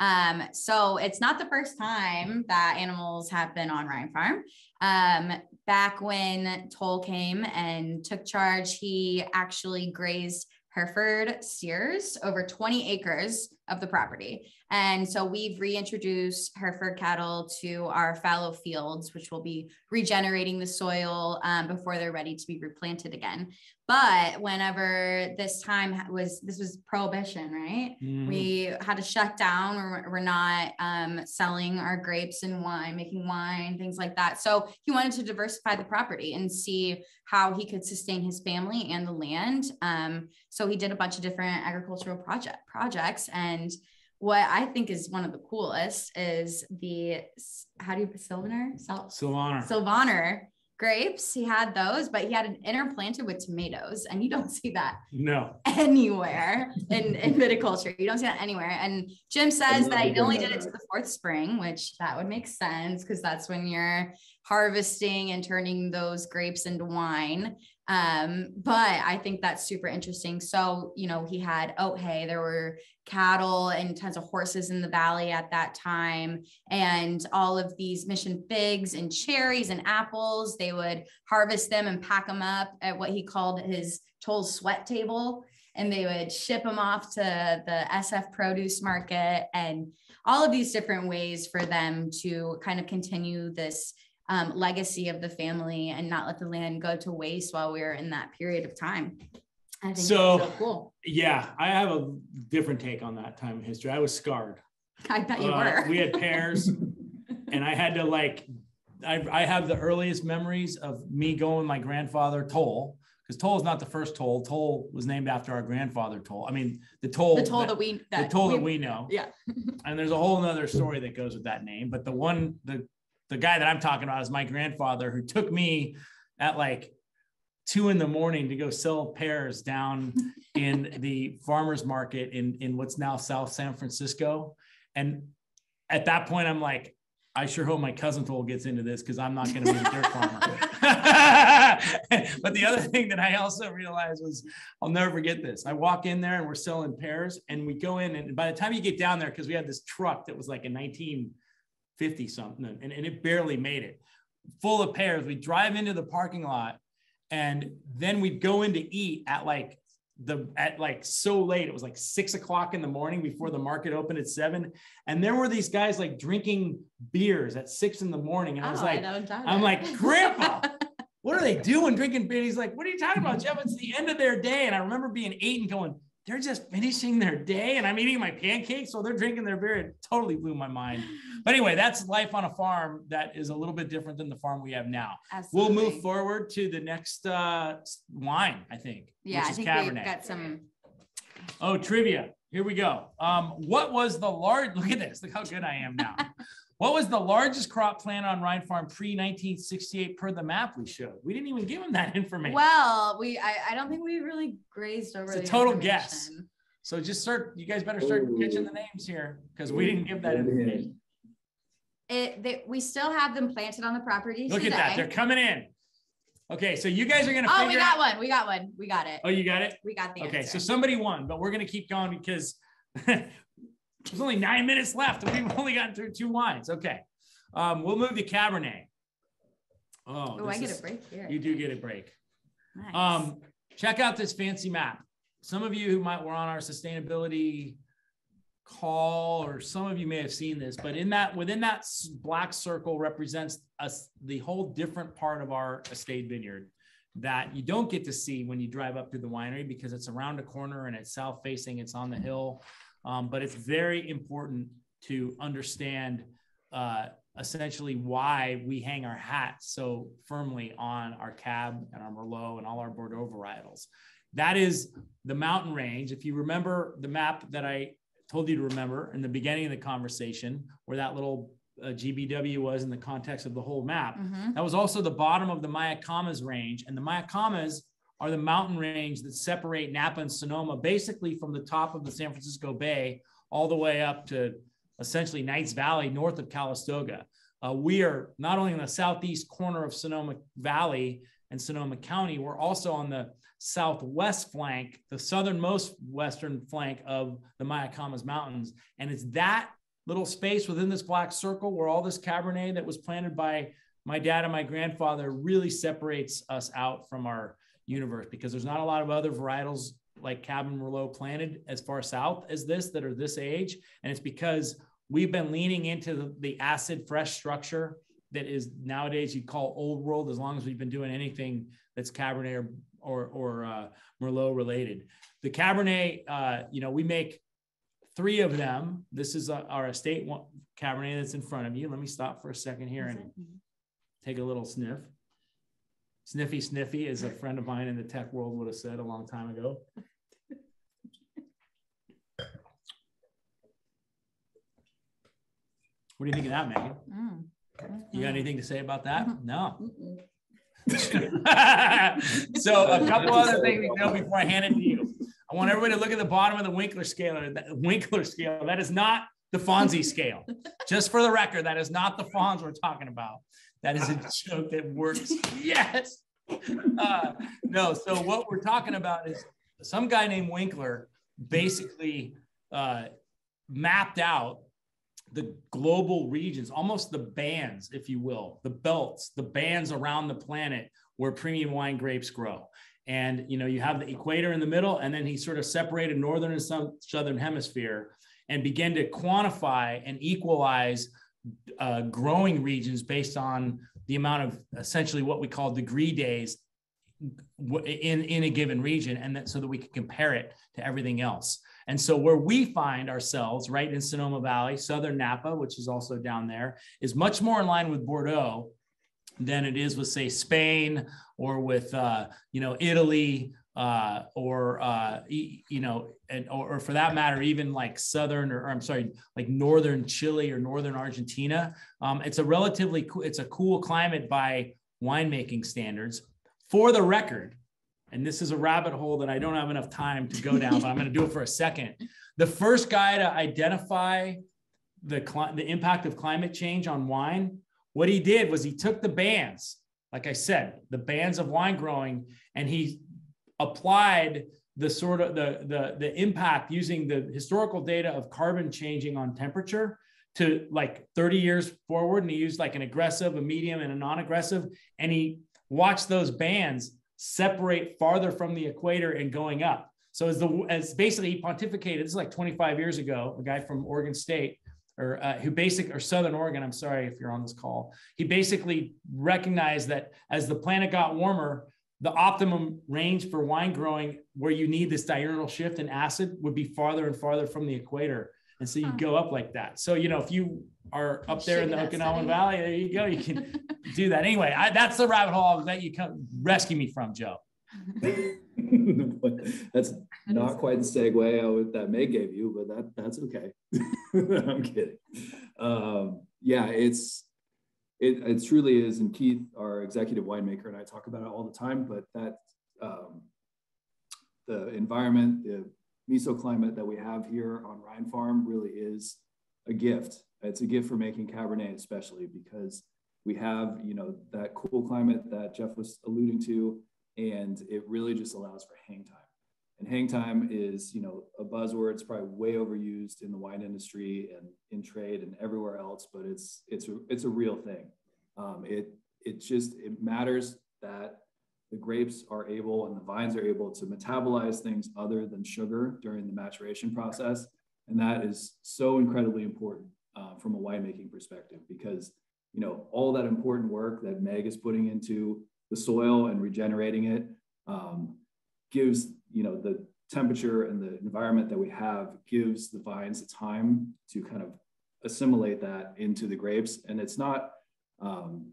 Um, so it's not the first time that animals have been on Rhine Farm. Um, back when Towle came and took charge, he actually grazed Hereford steers over 20 acres of the property. And so we've reintroduced Hereford cattle to our fallow fields, which will be regenerating the soil um, before they're ready to be replanted again. But whenever this time was, this was prohibition, right? Mm-hmm. We had to shut down. We're, we're not um, selling our grapes and wine, making wine, things like that. So he wanted to diversify the property and see how he could sustain his family and the land. Um, so he did a bunch of different agricultural project projects and what I think is one of the coolest is the how do you Sylvaner? Sylvaner. Sylvaner grapes. He had those, but he had an interplanted with tomatoes, and you don't see that no anywhere in, in viticulture. You don't see that anywhere. And Jim says that he only did it to the fourth spring, which that would make sense because that's when you're harvesting and turning those grapes into wine. Um, but I think that's super interesting. So, you know, he had oat hay, there were cattle and tons of horses in the valley at that time, and all of these mission figs and cherries and apples. They would harvest them and pack them up at what he called his toll sweat table and they would ship them off to the SF produce market and all of these different ways for them to kind of continue this um, legacy of the family and not let the land go to waste while we were in that period of time. I think So- so cool. Yeah, I have a different take on that time in history. I was scarred. I bet you Uh, were. we had pears, and I had to like, I, I have the earliest memories of me going with my grandfather Towle, because Towle is not the first Towle. Towle was named after our grandfather Towle. I mean, the Towle, the Towle that- that we the that Towle that we know. yeah. And there's a whole nother story that goes with that name. But the one, the the guy that I'm talking about is my grandfather who took me at like two in the morning to go sell pears down in the farmers market in in what's now South San Francisco. And at that point, I'm like, I sure hope my cousin Towle gets into this because I'm not going to be a dirt farmer. but the other thing that I also realized was I'll never forget this. I walk in there and we're selling pears, and we go in, and by the time you get down there, because we had this truck that was like a 1950 something, and, and it barely made it, full of pears. We drive into the parking lot, and then we'd go in to eat at like the at like so late. It was like six o'clock in the morning before the market opened at seven, and there were these guys like drinking beers at six in the morning, and I was Oh, like, don't I'm like, Grandpa, what are they doing drinking beer? He's like, what are you talking about, Jeff? It's the end of their day. And I remember being eight and going, they're just finishing their day and I'm eating my pancakes. So they're drinking their beer. It totally blew my mind. But anyway, that's life on a farm that is a little bit different than the farm we have now. We'll move forward to the next uh, wine, I think. Yeah, which I think Cabernet. we've got some. Oh, trivia. Here we go. Um, what was the large, look at this, look how good I am now. What was the largest crop plant on Rhine Farm pre 1968 per the map we showed? We didn't even give them that information. Well, we I, I don't think we really grazed over. It's a total guess. So just start, you guys better start Ooh. catching the names here because we didn't give that information. It they, we still have them planted on the property. Look at that. They're coming in. Okay, so you guys are gonna Oh, we got out. one. We got one. We got it. Oh, you got it? We got the Okay, so somebody won, but we're gonna keep going because there's only nine minutes left and we've only gotten through two wines. Okay. Um, we'll move to Cabernet. Oh, Oh, I get is- a break here. You do get a break. Nice. Um, check out this fancy map. Some of you who might were on our sustainability call, or some of you may have seen this, but in that within that black circle represents us the whole different part of our estate vineyard that you don't get to see when you drive up to the winery because it's around a corner and it's south facing, it's on the hill. Um, but it's very important to understand uh, essentially why we hang our hat so firmly on our cab and our merlot and all our bordeaux varietals that is the mountain range if you remember the map that i told you to remember in the beginning of the conversation where that little uh, gbw was in the context of the whole map Mhm. that was also the bottom of the Mayacamas range. And the Mayacamas are the mountain range that separate Napa and Sonoma basically from the top of the San Francisco Bay all the way up to essentially Knights Valley north of Calistoga. Uh, we are not only in the southeast corner of Sonoma Valley and Sonoma County, we're also on the southwest flank, the southernmost western flank of the Mayacamas Mountains. And it's that little space within this black circle where all this Cabernet that was planted by my dad and my grandfather really separates us out from our universe because there's not a lot of other varietals like Cabernet Merlot planted as far south as this that are this age. And it's because we've been leaning into the, acid fresh structure that is nowadays you'd call old world as long as we've been doing anything that's Cabernet or, or, or uh, Merlot related. The Cabernet, uh, you know, we make three of them. This is uh, our estate one, Cabernet that's in front of you. Let me stop for a second here and take a little sniff. Sniffy Sniffy, as a friend of mine in the tech world would have said a long time ago. What do you think of that, Megan? Mm. You got anything to say about that? No. So a couple other things you know before I hand it to you. I want everybody to look at the bottom of the Winkler scale. That Winkler scale. That is not the Fonzie scale. Just for the record, that is not the Fonz we're talking about. That is a joke that works. Yes. Uh, no. So what we're talking about is some guy named Winkler basically uh, mapped out the global regions, almost the bands, if you will, the belts, the bands around the planet where premium wine grapes grow. And you know, you have the equator in the middle, and then he sort of separated northern and southern hemisphere and began to quantify and equalize uh, growing regions based on the amount of essentially what we call degree days in, in a given region and that so that we can compare it to everything else. And so where we find ourselves right in Sonoma Valley, Southern Napa, which is also down there, is much more in line with Bordeaux than it is with say Spain or with uh, you know Italy uh, or uh, you know, and or, or, for that matter, even like southern or, or, I'm sorry, like northern Chile or northern Argentina. Um, it's a relatively cool, it's a cool climate by winemaking standards. For the record, and this is a rabbit hole that I don't have enough time to go down, but I'm going to do it for a second. The first guy to identify the the impact of climate change on wine, what he did was he took the bands, like I said, the bands of wine growing, and he applied the sort of the, the, the impact using the historical data of carbon changing on temperature to like 30 years forward. And he used like an aggressive, a medium, and a non-aggressive. And he watched those bands separate farther from the equator and going up. So as the as basically he pontificated, this is like 25 years ago, a guy from Oregon State, or uh, who basic or Southern Oregon, I'm sorry if you're on this call. He basically recognized that as the planet got warmer, the optimum range for wine growing where you need this diurnal shift in acid would be farther and farther from the equator. And so you go up like that. So, you know, if you are up there in the Okanagan Valley, there you go. You can do that. Anyway, I, that's the rabbit hole that you come rescue me from, Joe. that's not quite the segue that Meg gave you, but that that's okay. I'm kidding. Um, yeah, it's it, it truly is. And Keith, our executive winemaker, and I talk about it all the time, but that um, the environment, the mesoclimate that we have here on Rhine Farm really is a gift. It's a gift for making Cabernet, especially because we have, you know, that cool climate that Jeff was alluding to, and it really just allows for hang time. And hang time is, you know, a buzzword. It's probably way overused in the wine industry and in trade and everywhere else, but it's it's a, it's a real thing. Um, it it just it matters that the grapes are able and the vines are able to metabolize things other than sugar during the maturation process, and that is so incredibly important uh, from a winemaking perspective because you know all that important work that Meg is putting into the soil and regenerating it um, gives you know the temperature and the environment that we have gives the vines the time to kind of assimilate that into the grapes. And it's not um,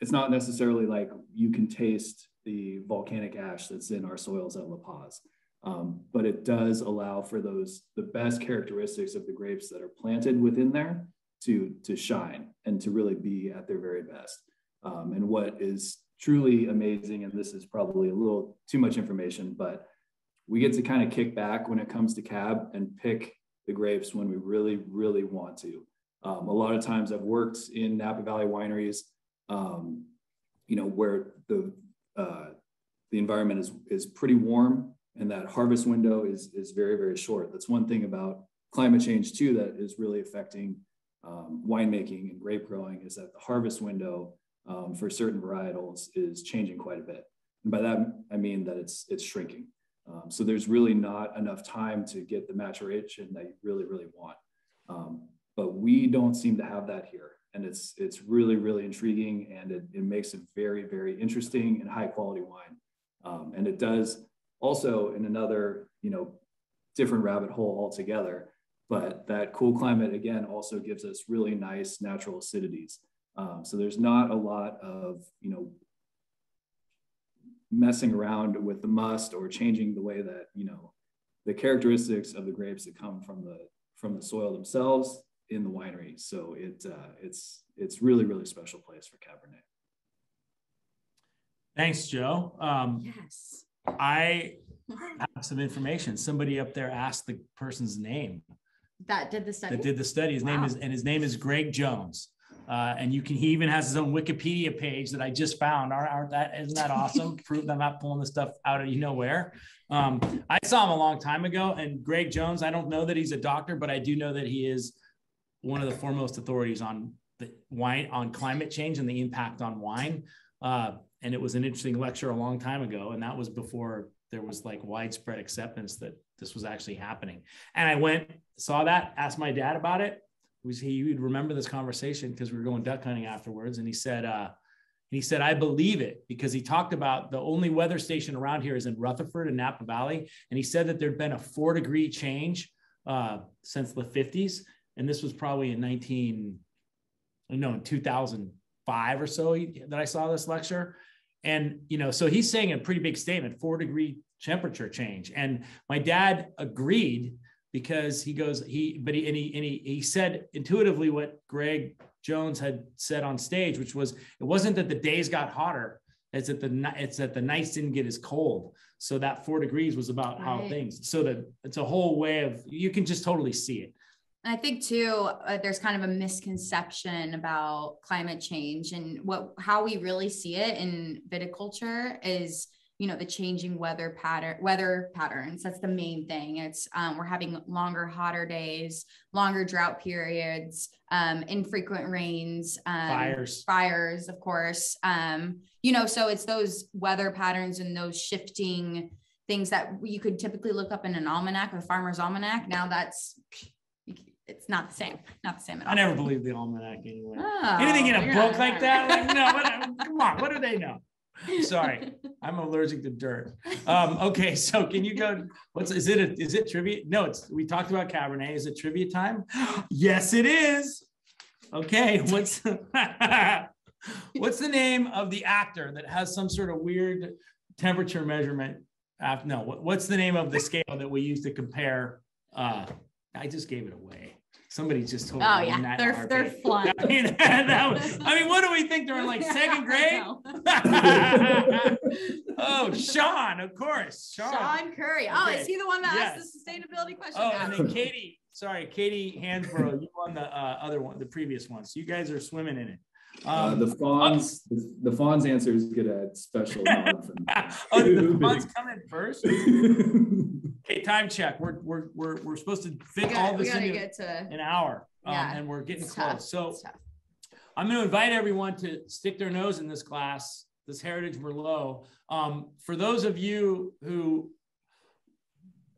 it's not necessarily like you can taste the volcanic ash that's in our soils at La Paz. Um, but it does allow for those the best characteristics of the grapes that are planted within there to to shine and to really be at their very best. Um, and what is truly amazing. And this is probably a little too much information, but we get to kind of kick back when it comes to cab and pick the grapes when we really, really want to. Um, a lot of times I've worked in Napa Valley wineries, um, you know, where the uh, the environment is is pretty warm and that harvest window is is very very short. That's one thing about climate change too that is really affecting um, winemaking and grape growing is that the harvest window um, for certain varietals is changing quite a bit. And by that, I mean that it's, it's shrinking. Um, so there's really not enough time to get the maturation that you really, really want. Um, but we don't seem to have that here. And it's, it's really, really intriguing and it, it makes it very, very interesting and high quality wine. Um, and it does also in another, you know, different rabbit hole altogether. But that cool climate, again, also gives us really nice natural acidities. Um, so there's not a lot of, you know, messing around with the must or changing the way that, you know, the characteristics of the grapes that come from the from the soil themselves in the winery. So it uh, it's it's really really special place for Cabernet. Thanks, Joe. Um, yes. I have some information. Somebody up there asked the person's name that did the study. That did the study. His wow. name is and his name is Greg Jones. Uh, and you can, he even has his own Wikipedia page that I just found. Aren't, aren't that, isn't that awesome? Prove that I'm not pulling this stuff out of you know where. Um, I saw him a long time ago and Greg Jones, I don't know that he's a doctor, but I do know that he is one of the foremost authorities on the wine, on climate change and the impact on wine. Uh, and it was an interesting lecture a long time ago. And that was before there was like widespread acceptance that this was actually happening. And I went, saw that, asked my dad about it. Was he would remember this conversation because we were going duck hunting afterwards. And he said, uh, he said, I believe it because he talked about the only weather station around here is in Rutherford and Napa Valley. And he said that there'd been a four degree change uh, since the 50s. And this was probably in 19, no, in 2005 or so that I saw this lecture. And, you know, so he's saying a pretty big statement, four degree temperature change. And my dad agreed because he goes, he, but he, and he, and he, he said intuitively what Greg Jones had said on stage, which was, it wasn't that the days got hotter. It's that the, it's that the nights didn't get as cold. So that four degrees was about how things, so that it's a whole way of, you can just totally see it. I think too, uh, there's kind of a misconception about climate change and what how we really see it in viticulture is, you know, the changing weather pattern, weather patterns. That's the main thing. It's um, we're having longer, hotter days, longer drought periods, um, infrequent rains, um, Fires. fires, of course. Um, you know, so it's those weather patterns and those shifting things that you could typically look up in an almanac or farmer's almanac. Now that's it's not the same, not the same at all. I never believed the almanac anyway. Oh, Anything in a book like that? Like, no, what, come on, what do they know? Sorry, I'm allergic to dirt. Um, okay, so can you go? What's is it? A, is it trivia? No, it's we talked about Cabernet. Is it trivia time? yes, it is. Okay, what's what's the name of the actor that has some sort of weird temperature measurement? Uh, no, what, what's the name of the scale that we use to compare? Uh, I just gave it away. Somebody just told me. Oh in yeah, that they're RP. they're flying. I mean, that was- I mean, what do we think? They're in like second grade? oh, Sean, of course. Sean. Sean Curry. Oh, Okay. is he the one that asked the sustainability question? Oh, Yeah. and then Katie, sorry, Katie Hansborough, you won the uh, other one, the previous one. So you guys are swimming in it. Uh, Um, the Fonz, the Fonz answers get a special nod from oh, the ones coming first. Time check. We're we're we're we're supposed to fit gotta, all this get to. an hour, um, Yeah, and we're getting It's tough. close. So I'm going to invite everyone to stick their nose in this glass, this Heritage Merlot. Um, for those of you who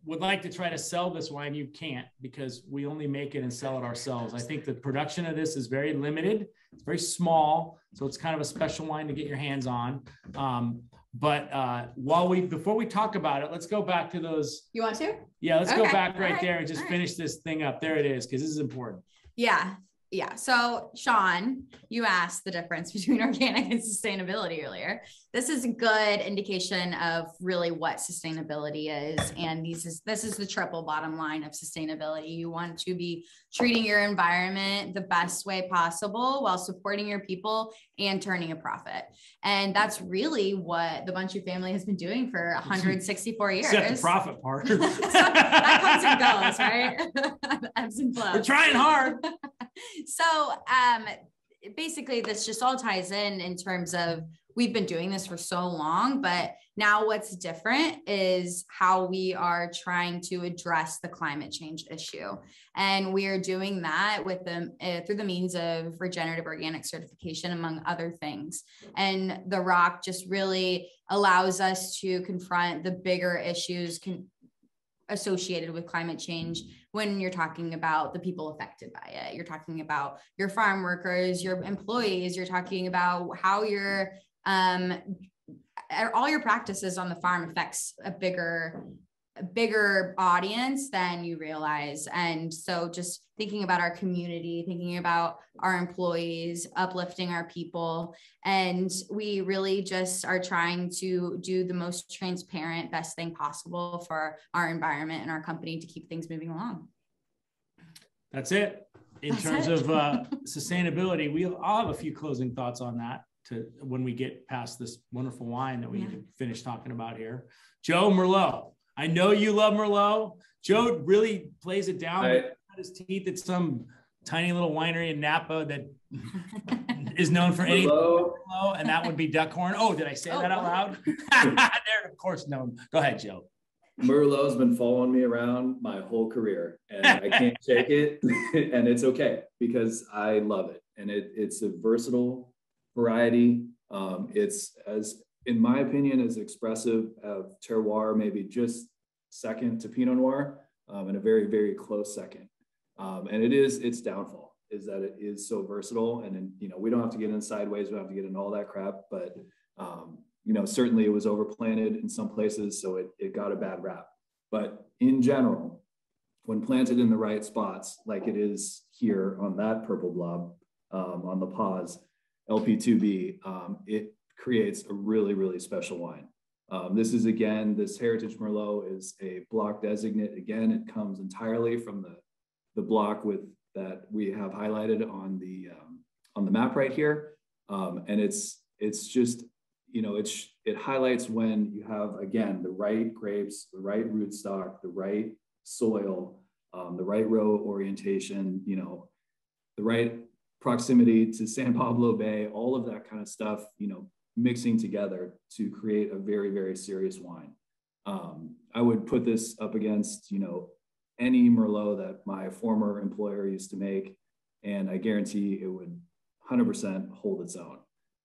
would like to try to sell this wine, you can't because we only make it and sell it ourselves. I think the production of this is very limited. It's very small, so it's kind of a special wine to get your hands on. Um, but uh, while we, before we talk about it, let's go back to those. You want to? Yeah, let's go back right right, there and just all right. finish this thing up. There it is, because this is important. Yeah. Yeah. So, Sean, you asked the difference between organic and sustainability earlier. This is a good indication of really what sustainability is. And these is this is the triple bottom line of sustainability. You want to be treating your environment the best way possible while supporting your people and turning a profit. And that's really what the Bundschu family has been doing for 164 years. Except the profit part. that comes and goes, right? Ebbs and flows We're trying hard. so um basically this just all ties in in terms of we've been doing this for so long but now what's different is how we are trying to address the climate change issue and we are doing that with them uh, through the means of regenerative organic certification among other things and the ROC just really allows us to confront the bigger issues con- associated with climate change when you're talking about the people affected by it. You're talking about your farm workers, your employees, you're talking about how your um all your practices on the farm affects a bigger a bigger audience than you realize. And so just thinking about our community, thinking about our employees, uplifting our people. And we really just are trying to do the most transparent, best thing possible for our environment and our company to keep things moving along. That's it. In That's terms it. of uh, sustainability, we I'll have a few closing thoughts on that to when we get past this wonderful wine that we Yeah. finished talking about here. Joe Merlot. I know you love Merlot. Joe really plays it down. I- his teeth at some tiny little winery in Napa that is known for anything Merlot, Merlot, and that would be Duckhorn. Oh, did I say Oh, that out loud? They're of course known. Go ahead, Joe. Merlot's been following me around my whole career and I can't shake it. and it's okay because I love it. And it, it's a versatile variety. Um, it's as, in my opinion, as expressive of terroir, maybe just second to Pinot Noir, um, and a very, very close second. Um, and it is its downfall is that it is so versatile. And then, you know, we don't have to get in sideways, we don't have to get in all that crap, but um, you know, certainly it was overplanted in some places, so it, it got a bad rap. But in general, when planted in the right spots, like it is here on that purple blob um, on the pause, LP2B, um, it creates a really, really special wine. Um, this is again, this Heritage Merlot is a block designate. Again, it comes entirely from the, the block with that we have highlighted on the um, on the map right here, um, and it's it's just you know it's it highlights when you have again the right grapes, the right rootstock, the right soil, um, the right row orientation, you know, the right proximity to San Pablo Bay, all of that kind of stuff, you know, mixing together to create a very, very serious wine. Um, I would put this up against, you know, any Merlot that my former employer used to make, and I guarantee it would 100% hold its own.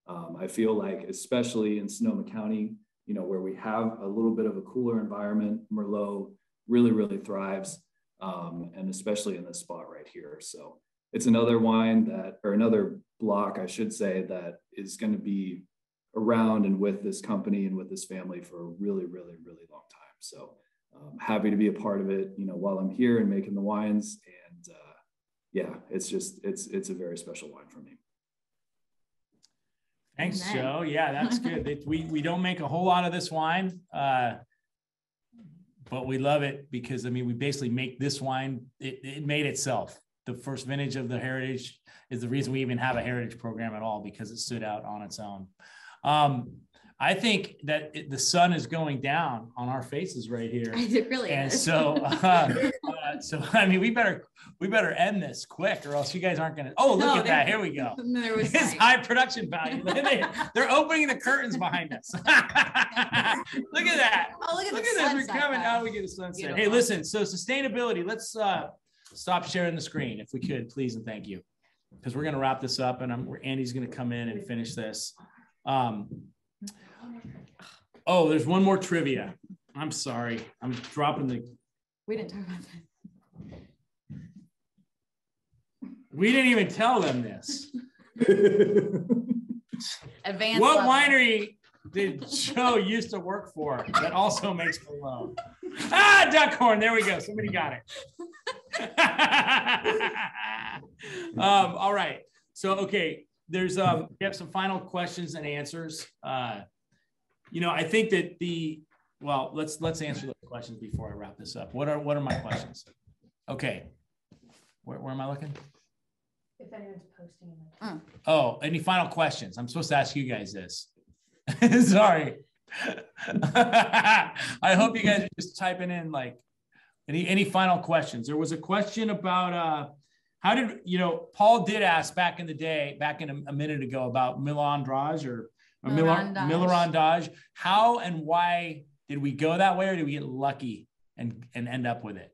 Um, I feel like, especially in Sonoma County, you know, where we have a little bit of a cooler environment, Merlot really, really thrives, um, and especially in this spot right here. So it's another wine that, or another block, I should say, that is going to be around and with this company and with this family for a really, really, really long time. So um, happy to be a part of it, you know, while I'm here and making the wines. And uh, yeah, it's just, it's, it's a very special wine for me. Thanks, Amen. Joe. Yeah, that's good. It- we we don't make a whole lot of this wine, uh, but we love it because I mean we basically make this wine. It, it made itself. The first vintage of the heritage is the reason we even have a heritage program at all because it stood out on its own. Um, I think that it, the sun is going down on our faces right here. It really And is. so, uh, uh, so I mean, we better we better end this quick, or else you guys aren't gonna. Oh, look No, at that! Here we go. There was It's high production value. They- They're opening the curtains behind us. look at that. Oh, look at Look at this. We're coming out. We get a sunset. Hey, listen. So sustainability. Let's uh, stop sharing the screen if we could, please, and thank you, because we're gonna wrap this up, and I'm Andy's gonna come in and finish this. Um, oh, there's one more trivia. I'm sorry. I'm dropping the. We didn't talk about that. We didn't even tell them this. Advanced. What level. winery did Joe used to work for that also makes Merlot? Ah, Duckhorn. There we go. Somebody got it. um, all right. So, okay, there's um, we have some final questions and answers. Uh, you know, I think that the well, let's let's answer the questions before I wrap this up. What are what are my questions? Okay, where, where am I looking? If anyone's posting. in the- Oh, any final questions? I'm supposed to ask you guys this. Sorry. I hope you guys are just typing in like any any final questions. There was a question about uh how did you know Paul did ask back in the day, back in a, a minute ago about millerandage or, or Milan millerandage. millerandage. How and why did we go that way or did we get lucky and and end up with it?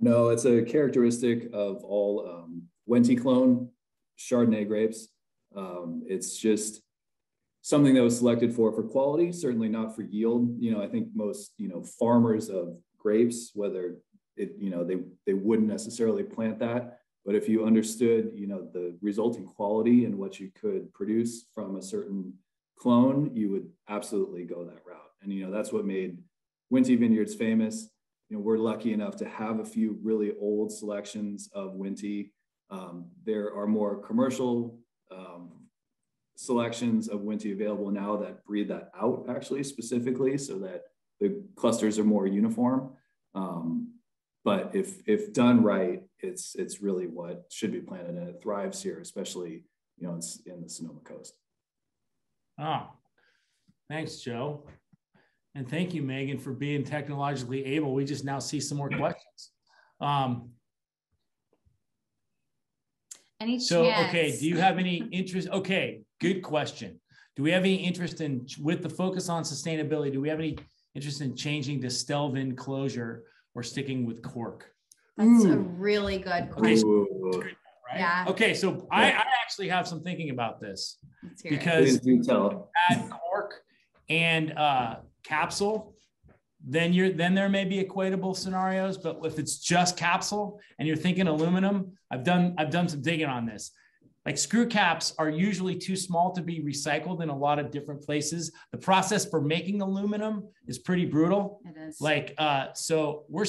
No, it's a characteristic of all um, Wente clone Chardonnay grapes. Um, it's just something that was selected for for quality, certainly not for yield. You know, I think most you know farmers of grapes, whether it you know they they wouldn't necessarily plant that, but if you understood you know the resulting quality and what you could produce from a certain clone, you would absolutely go that route. And you know that's what made Wente Vineyards famous you know, we're lucky enough to have a few really old selections of Wente. Um, there are more commercial um, selections of Wente available now that breed that out actually specifically so that the clusters are more uniform. Um, but if if done right, it's it's really what should be planted and it thrives here, especially you know in, in the Sonoma Coast. Oh, thanks, Joe. And thank you, Megan, for being technologically able. We just now see some more questions. Um, Any so, chance? okay, do you have any interest? Okay, good question. Do we have any interest in, with the focus on sustainability, do we have any interest in changing to Stelvin closure or sticking with cork? That's a really good Okay, question. Ooh. Right? Yeah. Okay, so I, I actually have some thinking about this Let's hear because Please do tell. add cork and uh, capsule, then you're then there may be equatable scenarios. But if it's just capsule and you're thinking aluminum, I've done I've done some digging on this. Like screw caps are usually too small to be recycled in a lot of different places. The process for making aluminum is pretty brutal. It is. Like uh, so, we're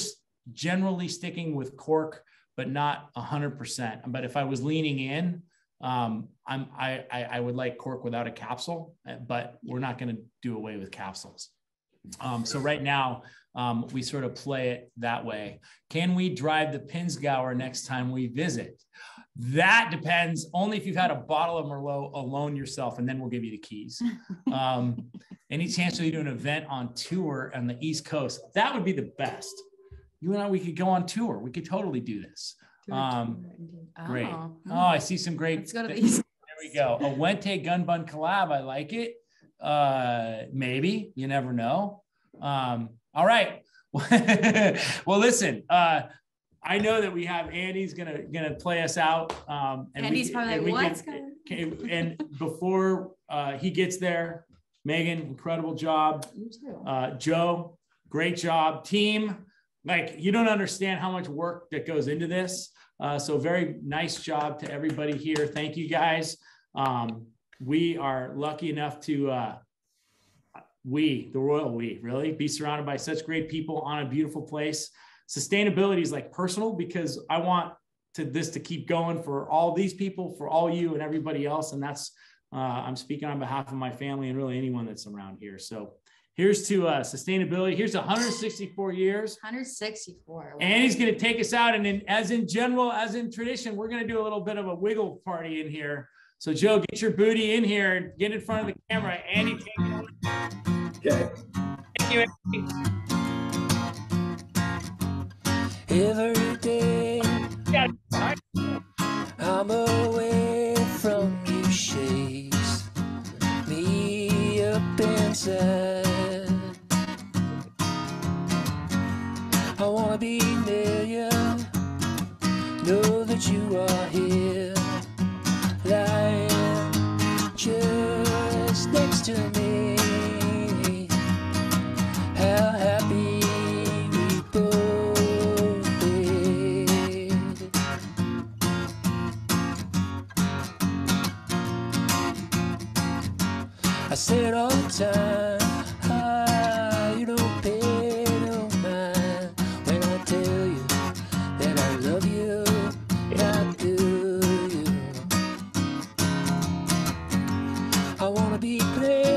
generally sticking with cork, but not hundred percent. But if I was leaning in, um, I'm I, I I would like cork without a capsule, uh, but we're not going to do away with capsules. Um, so right now, um, we sort of play it that way. Can we drive the Pinzgauer next time we visit? That depends only if you've had a bottle of Merlot alone yourself, and then we'll give you the keys. Um, any chance we do an event on tour on the East Coast? That would be the best. You and I, we could go on tour. We could totally do this. Um, great. Oh, Oh, I see some great. Let's go to the East. There we go. A Wente Gun Bun collab. I like it. Uh, maybe you never know. Um, all right. well, listen. Uh, I know that we have Andy's gonna gonna play us out. Um, and Andy's can- probably and like, we "What's going And before uh, he gets there, Megan, incredible job. Uh, Joe, great job. Team, like you don't understand how much work that goes into this. Uh, so very nice job to everybody here. Thank you guys. Um, we are lucky enough to uh, we, the royal we, really be surrounded by such great people on a beautiful place. Sustainability is like personal because I want to this to keep going for all these people, for all you and everybody else. And that's uh, I'm speaking on behalf of my family and really anyone that's around here. So here's to uh, sustainability. Here's 164 years. 164. And he's going to take us out. And in, as in general, as in tradition, we're going to do a little bit of a wiggle party in here. So, Joe, get your booty in here and get in front of the camera. Andy, take it away. Okay. Thank you, Andy. Every day Yeah, all right. I'm away from you, shakes me up inside. I wanna be near you, know that you are here, lying just next to me. All time. Ah, you don't pay no mind when I tell you that I love you. I do you. I wanna be.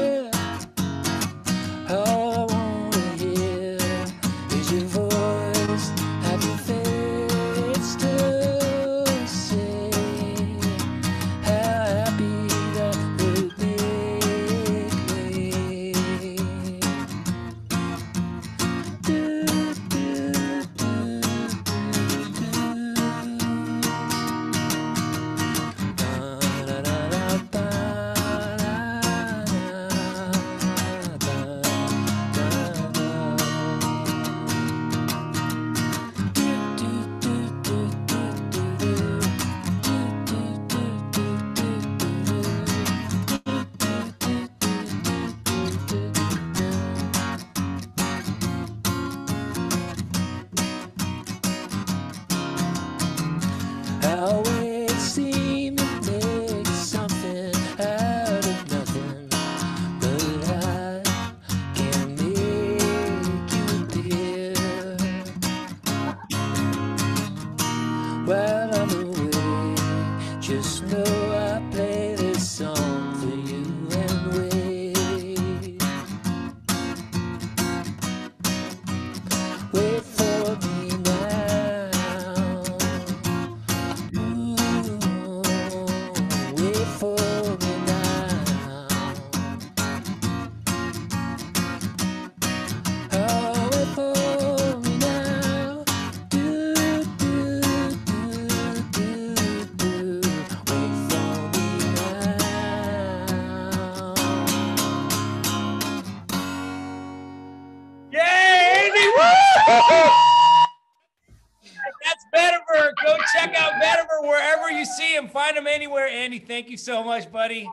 Thank you so much, buddy.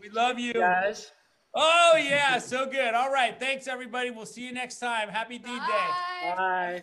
We love you. Guys. Oh, yeah. So good. All right. Thanks, everybody. We'll see you next time. Happy D Day. Bye. Bye.